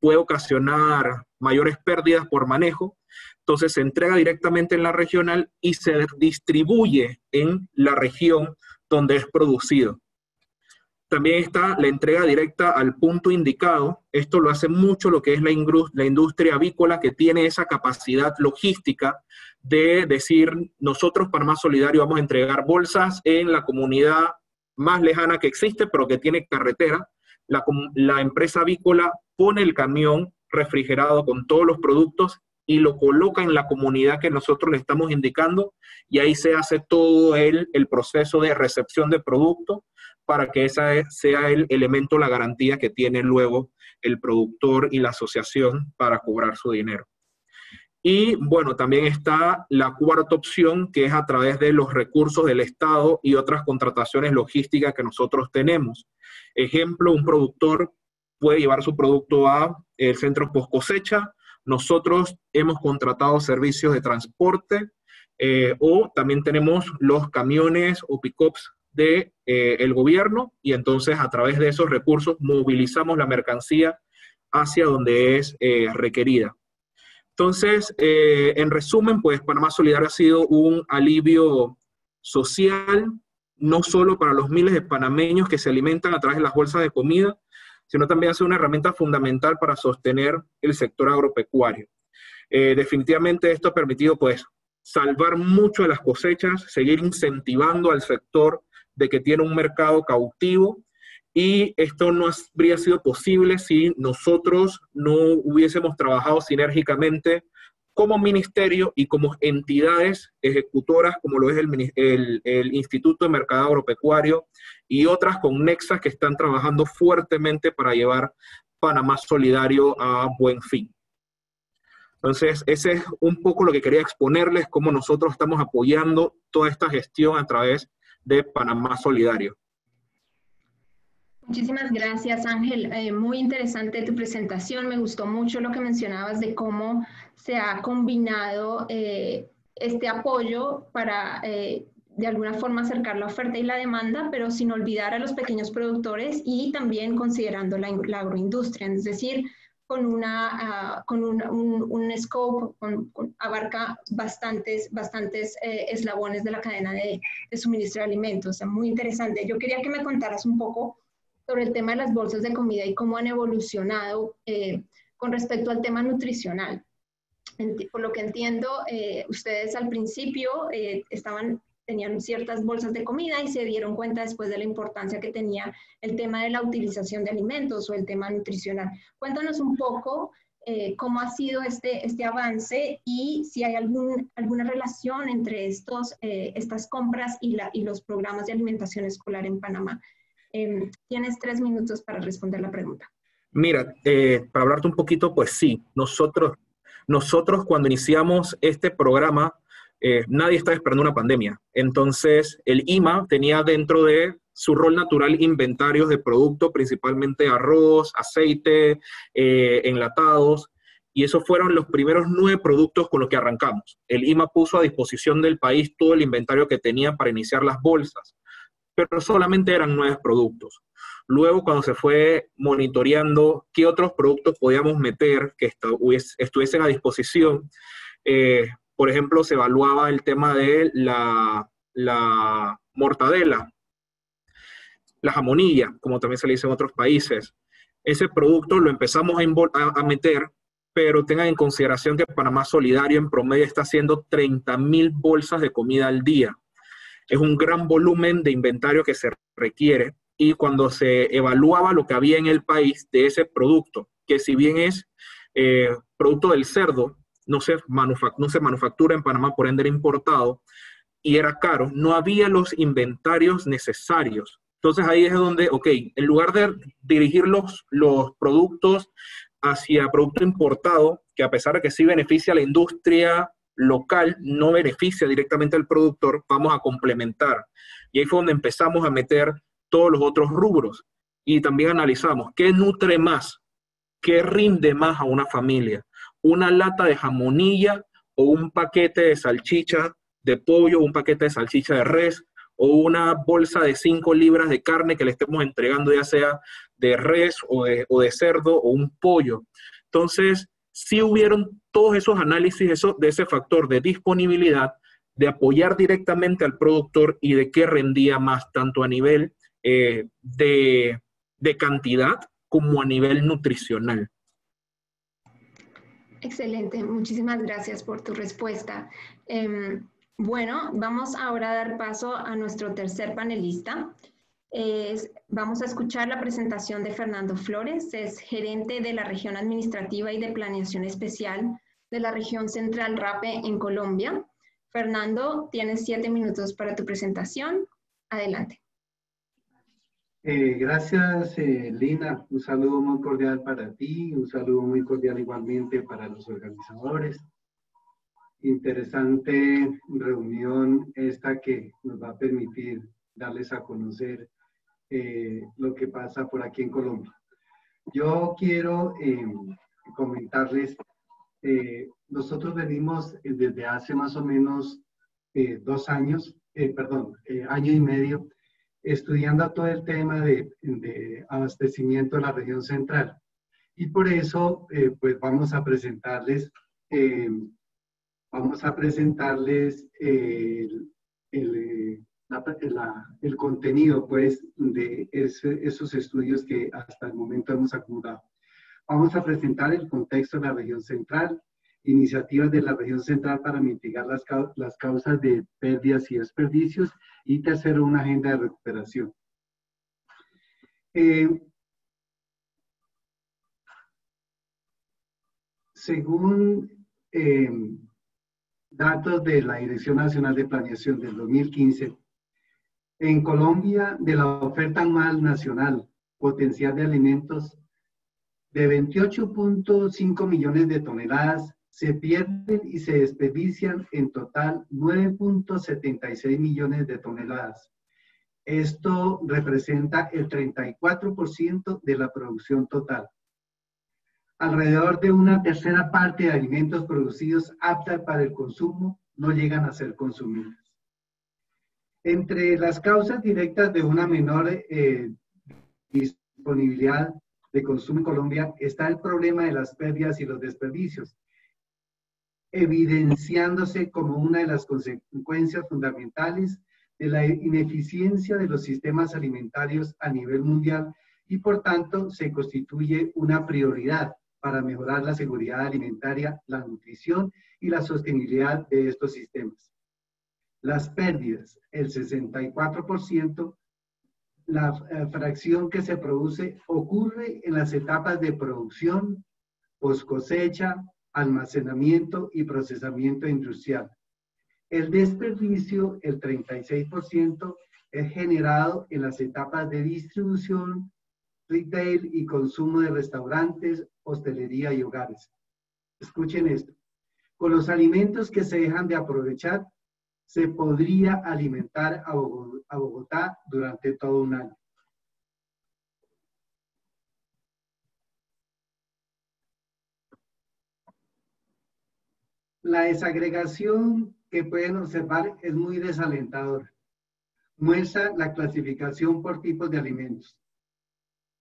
puede ocasionar mayores pérdidas por manejo. Entonces se entrega directamente en la regional y se distribuye en la región donde es producido. También está la entrega directa al punto indicado. Esto lo hace mucho lo que es la, industria avícola que tiene esa capacidad logística de decir, nosotros para más Solidario vamos a entregar bolsas en la comunidad más lejana que existe, pero que tiene carretera. La empresa avícola pone el camión refrigerado con todos los productos y lo coloca en la comunidad que nosotros le estamos indicando y ahí se hace todo el, el proceso de recepción de producto para que esa sea el elemento, la garantía que tiene luego el productor y la asociación para cobrar su dinero. Y bueno, también está la cuarta opción, que es a través de los recursos del Estado y otras contrataciones logísticas que nosotros tenemos. Ejemplo, un productor puede llevar su producto a el centro post cosecha nosotros hemos contratado servicios de transporte eh, o también tenemos los camiones o pickups del de, eh, gobierno y entonces a través de esos recursos movilizamos la mercancía hacia donde es eh, requerida. Entonces, en resumen, pues Panamá Solidario ha sido un alivio social, no solo para los miles de panameños que se alimentan a través de las bolsas de comida, sino también ha sido una herramienta fundamental para sostener el sector agropecuario. definitivamente esto ha permitido pues salvar mucho de las cosechas, seguir incentivando al sector de que tiene un mercado cautivo y esto no habría sido posible si nosotros no hubiésemos trabajado sinérgicamente como ministerio y como entidades ejecutoras, como lo es el, el, Instituto de Mercado Agropecuario y otras conexas que están trabajando fuertemente para llevar Panamá Solidario a buen fin. Entonces, ese es un poco lo que quería exponerles, cómo nosotros estamos apoyando toda esta gestión a través de Panamá Solidario. Muchísimas gracias, Ángel. Eh, muy interesante tu presentación. Me gustó mucho lo que mencionabas de cómo se ha combinado eh, este apoyo para eh, de alguna forma acercar la oferta y la demanda, pero sin olvidar a los pequeños productores y también considerando la, agroindustria. Es decir, con, una, ah, con un, un, scope, abarca bastantes, bastantes eh, eslabones de la cadena de, suministro de alimentos. Es muy interesante. Yo quería que me contaras un poco sobre el tema de las bolsas de comida y cómo han evolucionado con respecto al tema nutricional. Por lo que entiendo, eh, ustedes al principio estaban tenían ciertas bolsas de comida y se dieron cuenta después de la importancia que tenía el tema de la utilización de alimentos o el tema nutricional. Cuéntanos un poco eh, cómo ha sido este, este avance y si hay algún, alguna relación entre estos, eh, estas compras y, la, y los programas de alimentación escolar en Panamá. Em, tienes tres minutos para responder la pregunta. Mira, eh, para hablarte un poquito, pues sí, nosotros, nosotros cuando iniciamos este programa, eh, nadie está esperando una pandemia. Entonces, el IMA tenía dentro de su rol natural inventarios de productos, principalmente arroz, aceite, eh, enlatados, y esos fueron los primeros nueve productos con los que arrancamos. El IMA puso a disposición del país todo el inventario que tenía para iniciar las bolsas, pero solamente eran nueve productos. Luego, cuando se fue monitoreando qué otros productos podíamos meter que estuviesen a disposición, eh, por ejemplo, se evaluaba el tema de la, mortadela, la jamonilla, como también se le dice en otros países. Ese producto lo empezamos a, a meter, pero tengan en consideración que Panamá Solidario en promedio está haciendo 30 mil bolsas de comida al día. Es un gran volumen de inventario que se requiere y cuando se evaluaba lo que había en el país de ese producto, que si bien es eh, producto del cerdo, no se, no manufactura en Panamá, por ende era importado y era caro, no había los inventarios necesarios. Entonces ahí es donde, ok, en lugar de dirigir los, los productos hacia producto importado, que a pesar de que sí beneficia a la industria local, no beneficia directamente al productor, vamos a complementar. Y ahí fue donde empezamos a meter todos los otros rubros. Y también analizamos qué nutre más, qué rinde más a una familia una lata de jamonilla o un paquete de salchicha de pollo, un paquete de salchicha de res o una bolsa de 5 libras de carne que le estemos entregando ya sea de res o de, cerdo o un pollo. Entonces, sí hubieron todos esos análisis de ese factor de disponibilidad, de apoyar directamente al productor y de qué rendía más, tanto a nivel eh, de, de cantidad como a nivel nutricional. Excelente, muchísimas gracias por tu respuesta. Em, bueno, vamos ahora a dar paso a nuestro tercer panelista. vamos a escuchar la presentación de Fernando Flores, es gerente de la región administrativa y de planeación especial de la región central RAPE en Colombia. Fernando, tienes siete minutos para tu presentación. Adelante. Eh, gracias, eh, Lina. Un saludo muy cordial para ti, un saludo muy cordial igualmente para los organizadores. Interesante reunión esta que nos va a permitir darles a conocer eh, lo que pasa por aquí en Colombia. Yo quiero comentarles Eh, nosotros venimos desde hace más o menos dos años, perdón, año y medio, estudiando todo el tema de, abastecimiento de la región central. Y por eso, pues vamos a presentarles, vamos a presentarles el, el el contenido pues, de esos estudios que hasta el momento hemos acumulado. Vamos a presentar el contexto de la región central, iniciativas de la región central para mitigar las, las causas de pérdidas y desperdicios y tercero, una agenda de recuperación. Eh, según eh, datos de la Dirección Nacional de Planeación del 2015, en Colombia, de la oferta anual nacional potencial de alimentos, de 28.5 millones de toneladas, se pierden y se desperdician en total 9.76 millones de toneladas. Esto representa el 34% de la producción total. Alrededor de una tercera parte de alimentos producidos aptos para el consumo no llegan a ser consumidos. Entre las causas directas de una menor eh, disponibilidad de consumo en Colombia está el problema de las pérdidas y los desperdicios, evidenciándose como una de las consecuencias fundamentales de la ineficiencia de los sistemas alimentarios a nivel mundial y por tanto se constituye una prioridad para mejorar la seguridad alimentaria, la nutrición y la sostenibilidad de estos sistemas. Las pérdidas, el 64%, la eh, fracción que se produce ocurre en las etapas de producción, post cosecha, almacenamiento y procesamiento industrial. El desperdicio, el 36%, es generado en las etapas de distribución, retail y consumo de restaurantes, hostelería y hogares. Escuchen esto. Con los alimentos que se dejan de aprovechar, se podría alimentar a Bogotá durante todo un año. La desagregación que pueden observar es muy desalentadora. Muestra la clasificación por tipos de alimentos.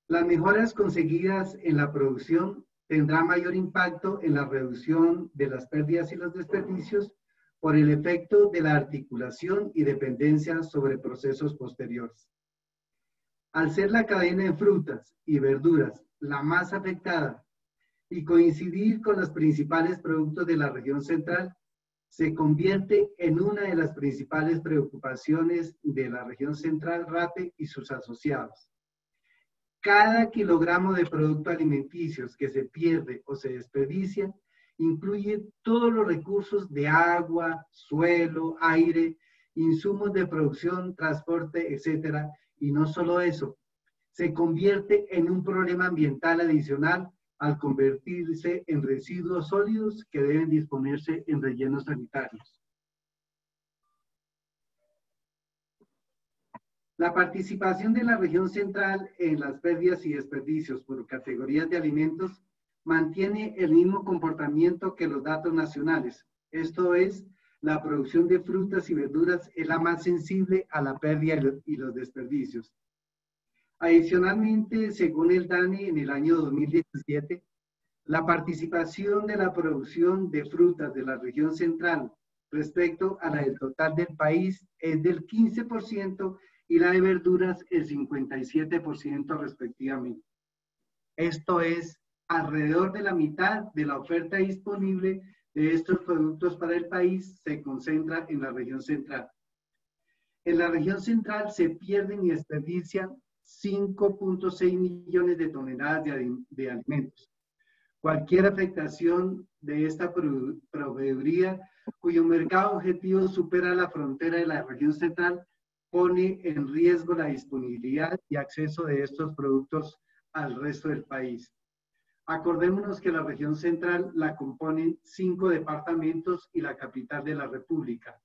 Las mejoras conseguidas en la producción tendrán mayor impacto en la reducción de las pérdidas y los desperdicios por el efecto de la articulación y dependencia sobre procesos posteriores. Al ser la cadena de frutas y verduras la más afectada y coincidir con los principales productos de la región central, se convierte en una de las principales preocupaciones de la región central RATE y sus asociados. Cada kilogramo de productos alimenticios que se pierde o se desperdicia incluye todos los recursos de agua, suelo, aire, insumos de producción, transporte, etc. Y no solo eso, se convierte en un problema ambiental adicional al convertirse en residuos sólidos que deben disponerse en rellenos sanitarios. La participación de la región central en las pérdidas y desperdicios por categorías de alimentos mantiene el mismo comportamiento que los datos nacionales. Esto es, la producción de frutas y verduras es la más sensible a la pérdida y los desperdicios. Adicionalmente, según el DANE, en el año 2017, la participación de la producción de frutas de la región central respecto a la del total del país es del 15% y la de verduras el 57% respectivamente. Esto es alrededor de la mitad de la oferta disponible de estos productos para el país se concentra en la región central. En la región central se pierden y desperdician 5.6 millones de toneladas de, alimentos. Cualquier afectación de esta proveeduría cuyo mercado objetivo supera la frontera de la región central pone en riesgo la disponibilidad y acceso de estos productos al resto del país. Acordémonos que la región central la componen cinco departamentos y la capital de la República.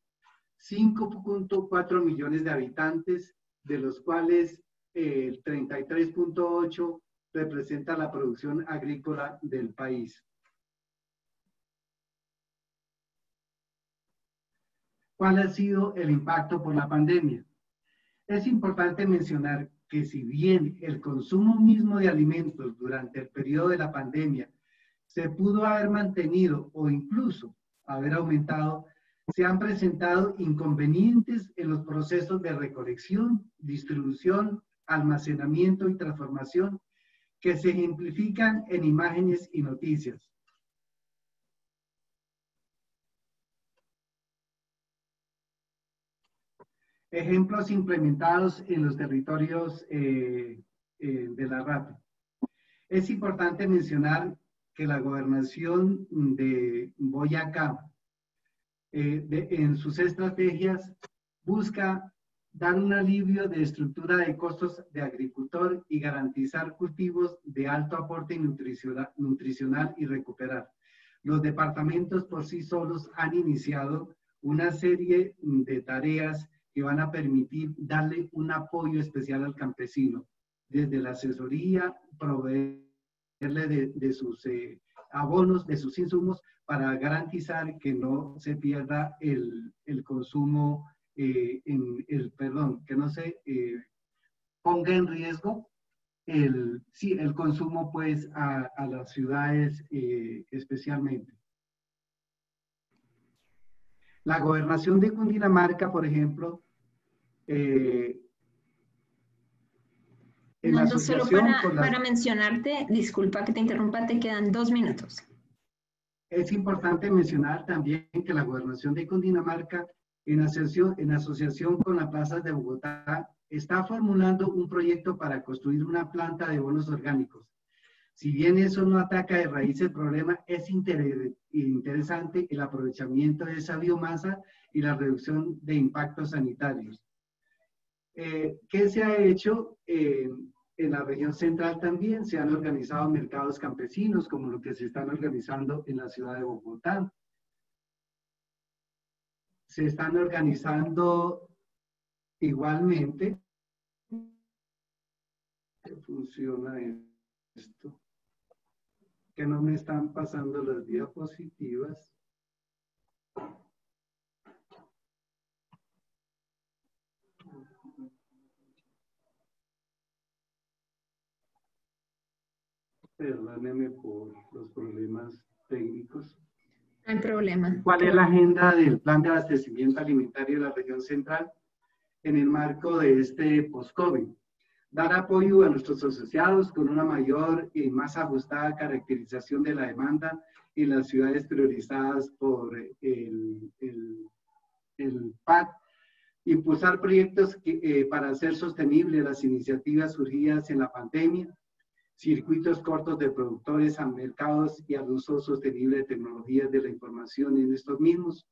5.4 millones de habitantes, de los cuales eh, el 33.8 representa la producción agrícola del país. ¿Cuál ha sido el impacto por la pandemia? Es importante mencionar que si bien el consumo mismo de alimentos durante el periodo de la pandemia se pudo haber mantenido o incluso haber aumentado, se han presentado inconvenientes en los procesos de recolección, distribución, almacenamiento y transformación que se ejemplifican en imágenes y noticias. Ejemplos implementados en los territorios eh, eh, de la RAP. Es importante mencionar que la gobernación de Boyacá, eh, en sus estrategias, busca dar un alivio de estructura de costos de agricultor y garantizar cultivos de alto aporte nutricional, y recuperar. Los departamentos por sí solos han iniciado una serie de tareas que van a permitir darle un apoyo especial al campesino, desde la asesoría, proveerle de, sus eh, abonos, de sus insumos, para garantizar que no se pierda el, consumo, eh, en el, perdón, que no se eh, ponga en riesgo el, sí, el consumo pues a, a las ciudades especialmente. La gobernación de Cundinamarca, por ejemplo, eh, solo para, mencionarte, disculpa que te interrumpa, te quedan dos minutos. Es importante mencionar también que la gobernación de Cundinamarca, en asociación, con la Plaza de Bogotá, está formulando un proyecto para construir una planta de bonos orgánicos. Si bien eso no ataca de raíz el problema, es interesante el aprovechamiento de esa biomasa y la reducción de impactos sanitarios. Eh, ¿Qué se ha hecho? Eh, en la región central también se han organizado mercados campesinos, como lo que se están organizando en la ciudad de Bogotá. Se están organizando igualmente. ¿Qué funciona esto? Que no me están pasando las diapositivas. Perdóneme por los problemas problema. ¿Cuál es la agenda del plan de abastecimiento alimentario de la región central en el marco de este post-COVID? Dar apoyo a nuestros asociados con una mayor y más ajustada caracterización de la demanda en las ciudades priorizadas por el, el, el PAC impulsar proyectos eh, para hacer sostenibles las iniciativas surgidas en la pandemia, circuitos cortos de productores a mercados y al uso sostenible de tecnologías de la información en estos mismos,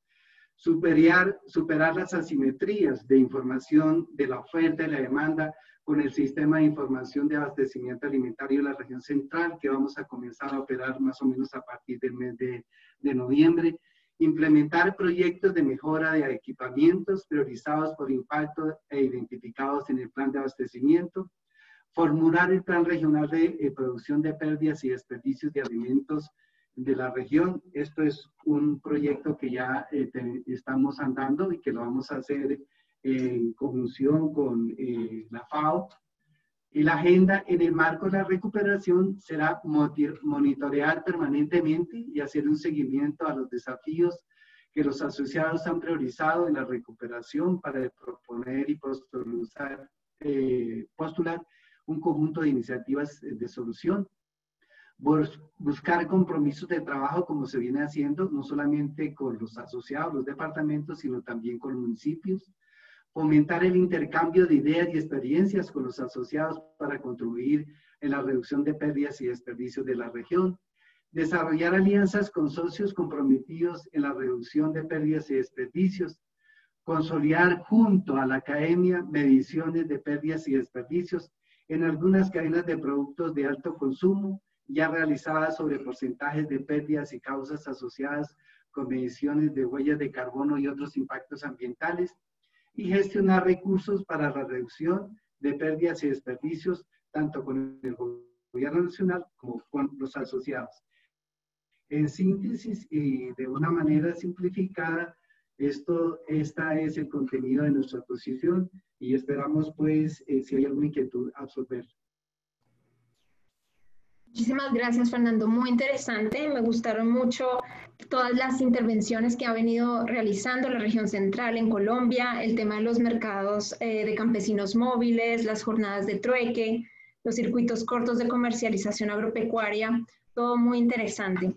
superar, superar las asimetrías de información de la oferta y la demanda con el sistema de información de abastecimiento alimentario de la región central que vamos a comenzar a operar más o menos a partir del mes de, de noviembre, implementar proyectos de mejora de equipamientos priorizados por impacto e identificados en el plan de abastecimiento, formular el plan regional de eh, producción de pérdidas y desperdicios de alimentos de la región. Esto es un proyecto que ya eh, estamos andando y que lo vamos a hacer en conjunción con eh, la FAO. Y la agenda en el marco de la recuperación será monitorear permanentemente y hacer un seguimiento a los desafíos que los asociados han priorizado en la recuperación para proponer y postular, postular un conjunto de iniciativas eh, de solución, buscar compromisos de trabajo como se viene haciendo, no solamente con los asociados, los departamentos, sino también con municipios, fomentar el intercambio de ideas y experiencias con los asociados para contribuir en la reducción de pérdidas y desperdicios de la región, desarrollar alianzas con socios comprometidos en la reducción de pérdidas y desperdicios, consolidar junto a la academia mediciones de pérdidas y desperdicios en algunas cadenas de productos de alto consumo ya realizadas sobre porcentajes de pérdidas y causas asociadas con mediciones de huellas de carbono y otros impactos ambientales, y gestionar recursos para la reducción de pérdidas y desperdicios, tanto con el gobierno nacional como con los asociados. En síntesis y de una manera simplificada, Esto, esta es el contenido de nuestra posición y esperamos, pues, eh, si hay alguna inquietud, absorber. Muchísimas gracias, Fernando. Muy interesante. Me gustaron mucho todas las intervenciones que ha venido realizando la región central en Colombia, el tema de los mercados eh, de campesinos móviles, las jornadas de trueque, los circuitos cortos de comercialización agropecuaria, todo muy interesante.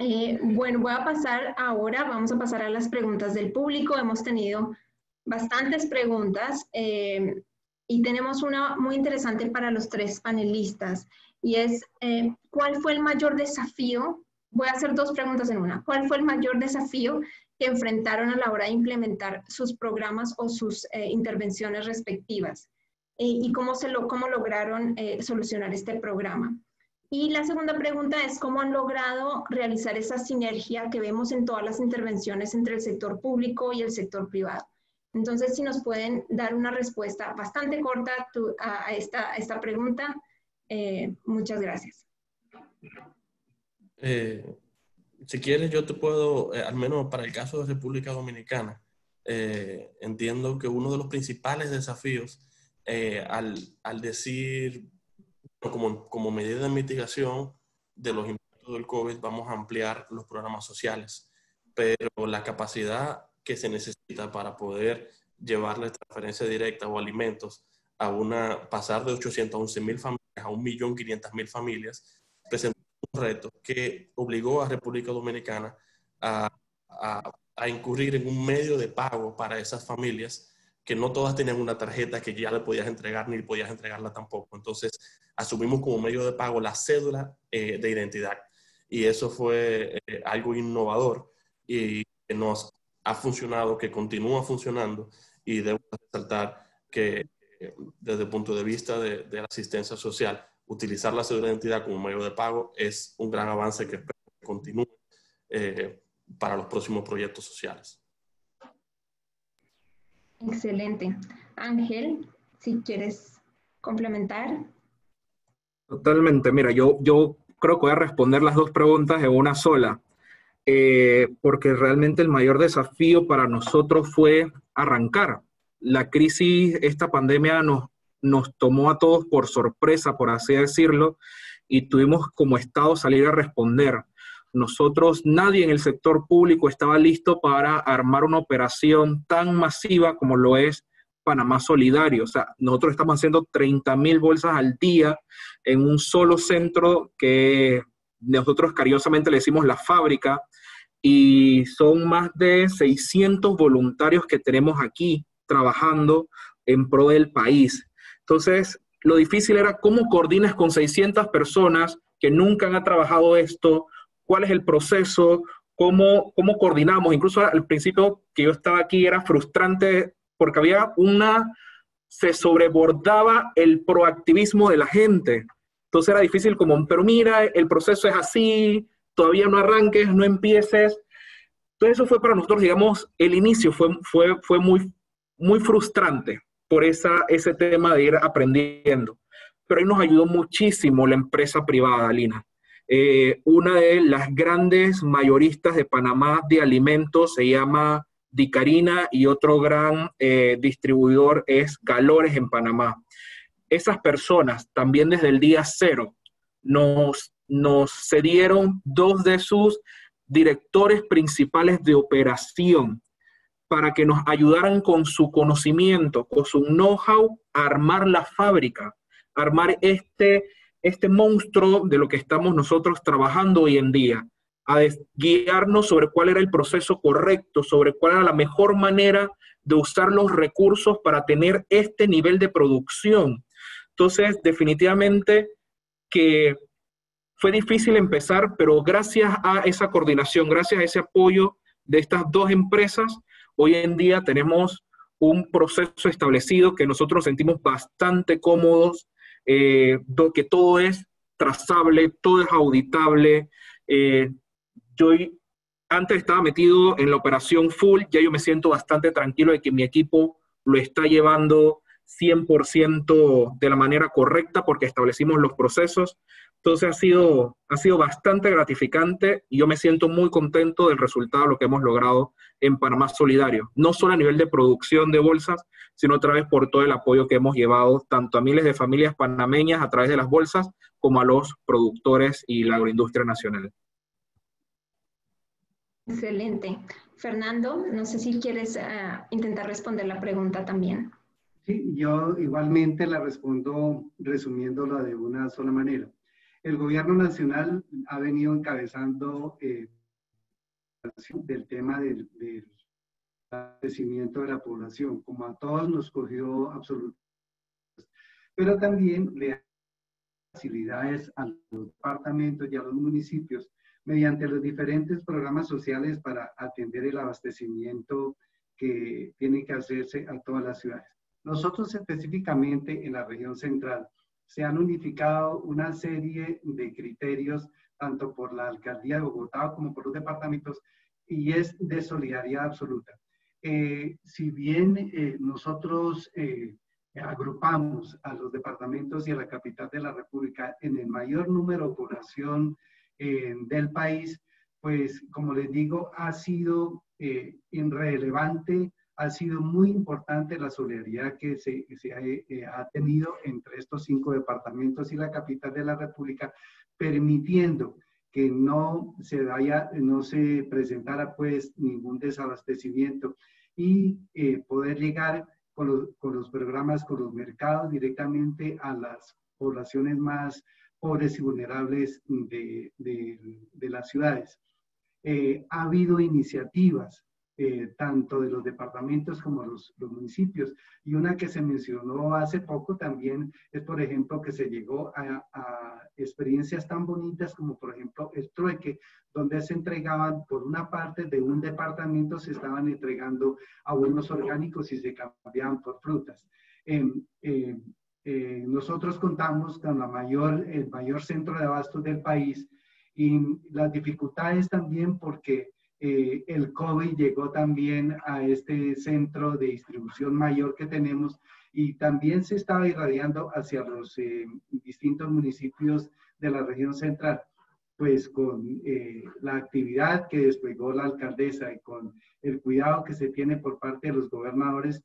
Eh, bueno, voy a pasar ahora, vamos a pasar a las preguntas del público. Hemos tenido bastantes preguntas eh, y tenemos una muy interesante para los tres panelistas y es, eh, ¿cuál fue el mayor desafío? Voy a hacer dos preguntas en una. ¿Cuál fue el mayor desafío que enfrentaron a la hora de implementar sus programas o sus intervenciones respectivas? ¿Y cómo, se lo, cómo lograron solucionar este programa? Y la segunda pregunta es cómo han logrado realizar esa sinergia que vemos en todas las intervenciones entre el sector público y el sector privado. Entonces, si nos pueden dar una respuesta bastante corta a, esta, esta, pregunta, eh, muchas gracias. Eh, si quieres, yo te puedo, eh, al menos para el caso de República Dominicana, entiendo que uno de los principales desafíos al, al decir como, como medida de mitigación de los impactos del COVID, vamos a ampliar los programas sociales, pero la capacidad que se necesita para poder llevarle transferencia directa o alimentos a una, pasar de 811 mil familias a 1.500.000 familias, presentó un reto que obligó a República Dominicana a, a, a incurrir en un medio de pago para esas familias que no todas tenían una tarjeta que ya le podías entregar ni podías entregarla tampoco. Entonces, asumimos como medio de pago la cédula eh, de identidad. Y eso fue eh, algo innovador y que nos ha funcionado, que continúa funcionando. Y debo resaltar que eh, desde el punto de vista de, la asistencia social, utilizar la cédula de identidad como medio de pago es un gran avance que continúe para los próximos proyectos sociales. Excelente. Ángel, si quieres complementar. Totalmente. Mira, yo, yo creo que voy a responder las dos preguntas en una sola, eh, porque realmente el mayor desafío para nosotros fue arrancar. La crisis, esta pandemia nos, nos tomó a todos por sorpresa, por así decirlo, y tuvimos como Estado salir a responder. Nosotros, nadie en el sector público estaba listo para armar una operación tan masiva como lo es Panamá Solidario. O sea, nosotros estamos haciendo 30 mil bolsas al día en un solo centro que nosotros cariñosamente le decimos la fábrica y son más de 600 voluntarios que tenemos aquí trabajando en pro del país. Entonces, lo difícil era cómo coordinas con 600 personas que nunca han trabajado esto, cuál es el proceso, cómo, cómo coordinamos. Incluso al principio que yo estaba aquí era frustrante porque había una, se sobrebordaba el proactivismo de la gente. Entonces era difícil como, pero mira, el proceso es así, todavía no arranques, no empieces. Entonces eso fue para nosotros, digamos, el inicio fue, fue, fue muy, muy frustrante por esa, ese tema de ir aprendiendo. Pero ahí nos ayudó muchísimo la empresa privada, Lina. Eh, una de las grandes mayoristas de Panamá de alimentos se llama Dicarina y otro gran eh, distribuidor es Calores en Panamá. Esas personas también desde el día cero nos, nos cedieron dos de sus directores principales de operación para que nos ayudaran con su conocimiento, con su know-how armar la fábrica, armar este este monstruo de lo que estamos nosotros trabajando hoy en día, a guiarnos sobre cuál era el proceso correcto, sobre cuál era la mejor manera de usar los recursos para tener este nivel de producción. Entonces, definitivamente que fue difícil empezar, pero gracias a esa coordinación, gracias a ese apoyo de estas dos empresas, hoy en día tenemos un proceso establecido que nosotros sentimos bastante cómodos eh, que todo es trazable, todo es auditable. Eh, yo antes estaba metido en la operación full, ya yo me siento bastante tranquilo de que mi equipo lo está llevando 100% de la manera correcta porque establecimos los procesos, Entonces ha sido, ha sido bastante gratificante y yo me siento muy contento del resultado de lo que hemos logrado en Panamá Solidario, no solo a nivel de producción de bolsas, sino otra vez por todo el apoyo que hemos llevado tanto a miles de familias panameñas a través de las bolsas como a los productores y la agroindustria nacional. Excelente. Fernando, no sé si quieres eh, intentar responder la pregunta también. Sí, yo igualmente la respondo resumiéndola de una sola manera. El gobierno nacional ha venido encabezando eh, del tema del, crecimiento de la población, como a todos nos cogió absolutamente, pero también le da facilidades a los departamentos y a los municipios mediante los diferentes programas sociales para atender el abastecimiento que tiene que hacerse a todas las ciudades. Nosotros específicamente en la región central se han unificado una serie de criterios tanto por la alcaldía de Bogotá como por los departamentos y es de solidaridad absoluta. Eh, si bien eh, nosotros eh, agrupamos a los departamentos y a la capital de la República en el mayor número de población del país, pues como les digo, ha sido irrelevante, ha sido muy importante la solidaridad que se, se ha, ha tenido entre estos cinco departamentos y la capital de la República, permitiendo que no se vaya, no se presentara pues ningún desabastecimiento y eh, poder llegar con los, con los, programas, con los mercados directamente a las poblaciones más pobres y vulnerables de, de, de las ciudades. Eh, ha habido iniciativas eh, tanto de los departamentos como los, los, municipios. Y una que se mencionó hace poco también es, por ejemplo, que se llegó a, a, experiencias tan bonitas como, por ejemplo, el trueque, donde se entregaban, por una parte de un departamento, se estaban entregando abonos orgánicos y se cambiaban por frutas. Eh, eh, nosotros contamos con la mayor, el mayor centro de abastos del país y las dificultades también porque eh, el COVID llegó también a este centro de distribución mayor que tenemos y también se estaba irradiando hacia los eh, distintos municipios de la región central. Pues con eh, la actividad que desplegó la alcaldesa y con el cuidado que se tiene por parte de los gobernadores,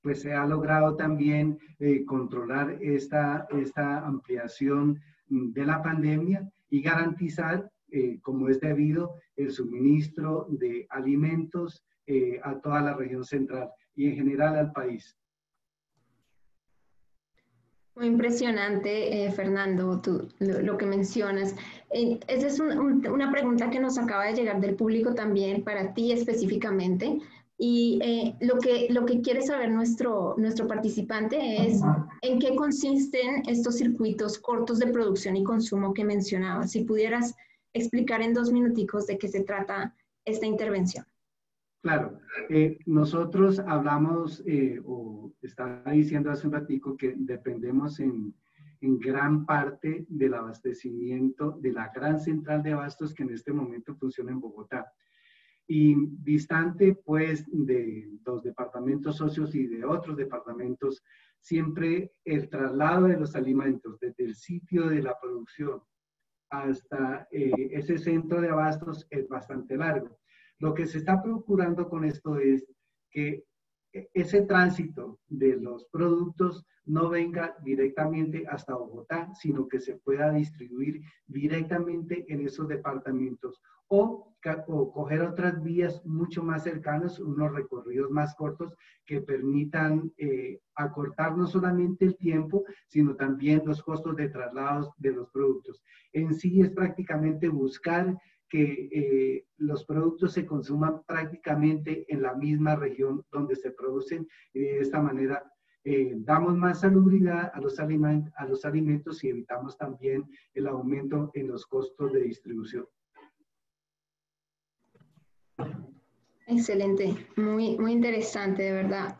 pues se ha logrado también controlar esta, esta ampliación de la pandemia y garantizar eh, como es debido, el suministro de alimentos eh, a toda la región central y en general al país. Muy impresionante, eh, Fernando, tú, lo, que mencionas. esa es una pregunta que nos acaba de llegar del público también, para ti específicamente. Y lo, que, lo que quiere saber nuestro, nuestro participante es en qué consisten estos circuitos cortos de producción y consumo que mencionabas. Si pudieras explicar en dos minuticos de qué se trata esta intervención. Claro, eh, nosotros hablamos, eh, o estaba diciendo hace un ratico, que dependemos en, en gran parte del abastecimiento de la gran central de abastos que en este momento funciona en Bogotá. Y distante, pues, de los departamentos socios y de otros departamentos, siempre el traslado de los alimentos desde el sitio de la producción hasta eh, ese centro de abastos es bastante largo. Lo que se está procurando con esto es que ese tránsito de los productos no venga directamente hasta Bogotá, sino que se pueda distribuir directamente en esos departamentos o, coger otras vías mucho más cercanas, unos recorridos más cortos que permitan eh, acortar no solamente el tiempo, sino también los costos de traslados de los productos. En sí es prácticamente buscar que eh, los productos se consuman prácticamente en la misma región donde se producen y de esta manera eh, damos más salubridad a los, a los alimentos y evitamos también el aumento en los costos de distribución. Excelente, muy, muy interesante, de verdad.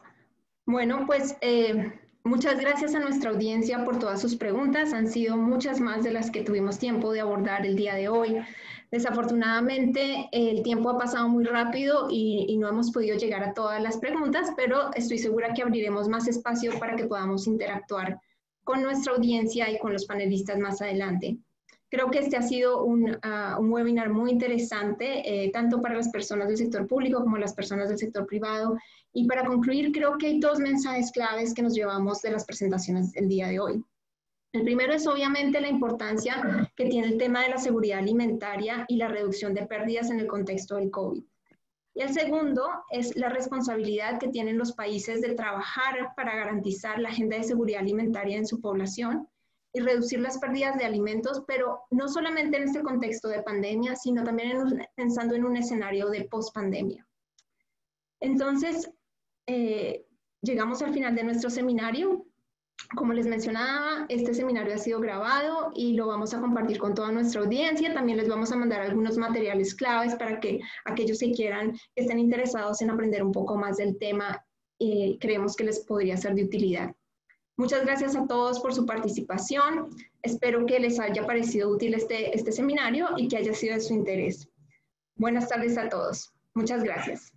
Bueno, pues eh, muchas gracias a nuestra audiencia por todas sus preguntas. Han sido muchas más de las que tuvimos tiempo de abordar el día de hoy. Desafortunadamente, el tiempo ha pasado muy rápido y, y, no hemos podido llegar a todas las preguntas, pero estoy segura que abriremos más espacio para que podamos interactuar con nuestra audiencia y con los panelistas más adelante. Creo que este ha sido un, ah, un webinar muy interesante, eh, tanto para las personas del sector público como las personas del sector privado. Y para concluir, creo que hay dos mensajes claves que nos llevamos de las presentaciones del día de hoy. El primero es obviamente la importancia que tiene el tema de la seguridad alimentaria y la reducción de pérdidas en el contexto del COVID. Y el segundo es la responsabilidad que tienen los países de trabajar para garantizar la agenda de seguridad alimentaria en su población y reducir las pérdidas de alimentos, pero no solamente en este contexto de pandemia, sino también pensando en un escenario de post-pandemia. Entonces, eh, llegamos al final de nuestro seminario. Como les mencionaba, este seminario ha sido grabado y lo vamos a compartir con toda nuestra audiencia. También les vamos a mandar algunos materiales claves para que aquellos que quieran, que estén interesados en aprender un poco más del tema, eh, creemos que les podría ser de utilidad. Muchas gracias a todos por su participación. Espero que les haya parecido útil este, este seminario y que haya sido de su interés. Buenas tardes a todos. Muchas gracias.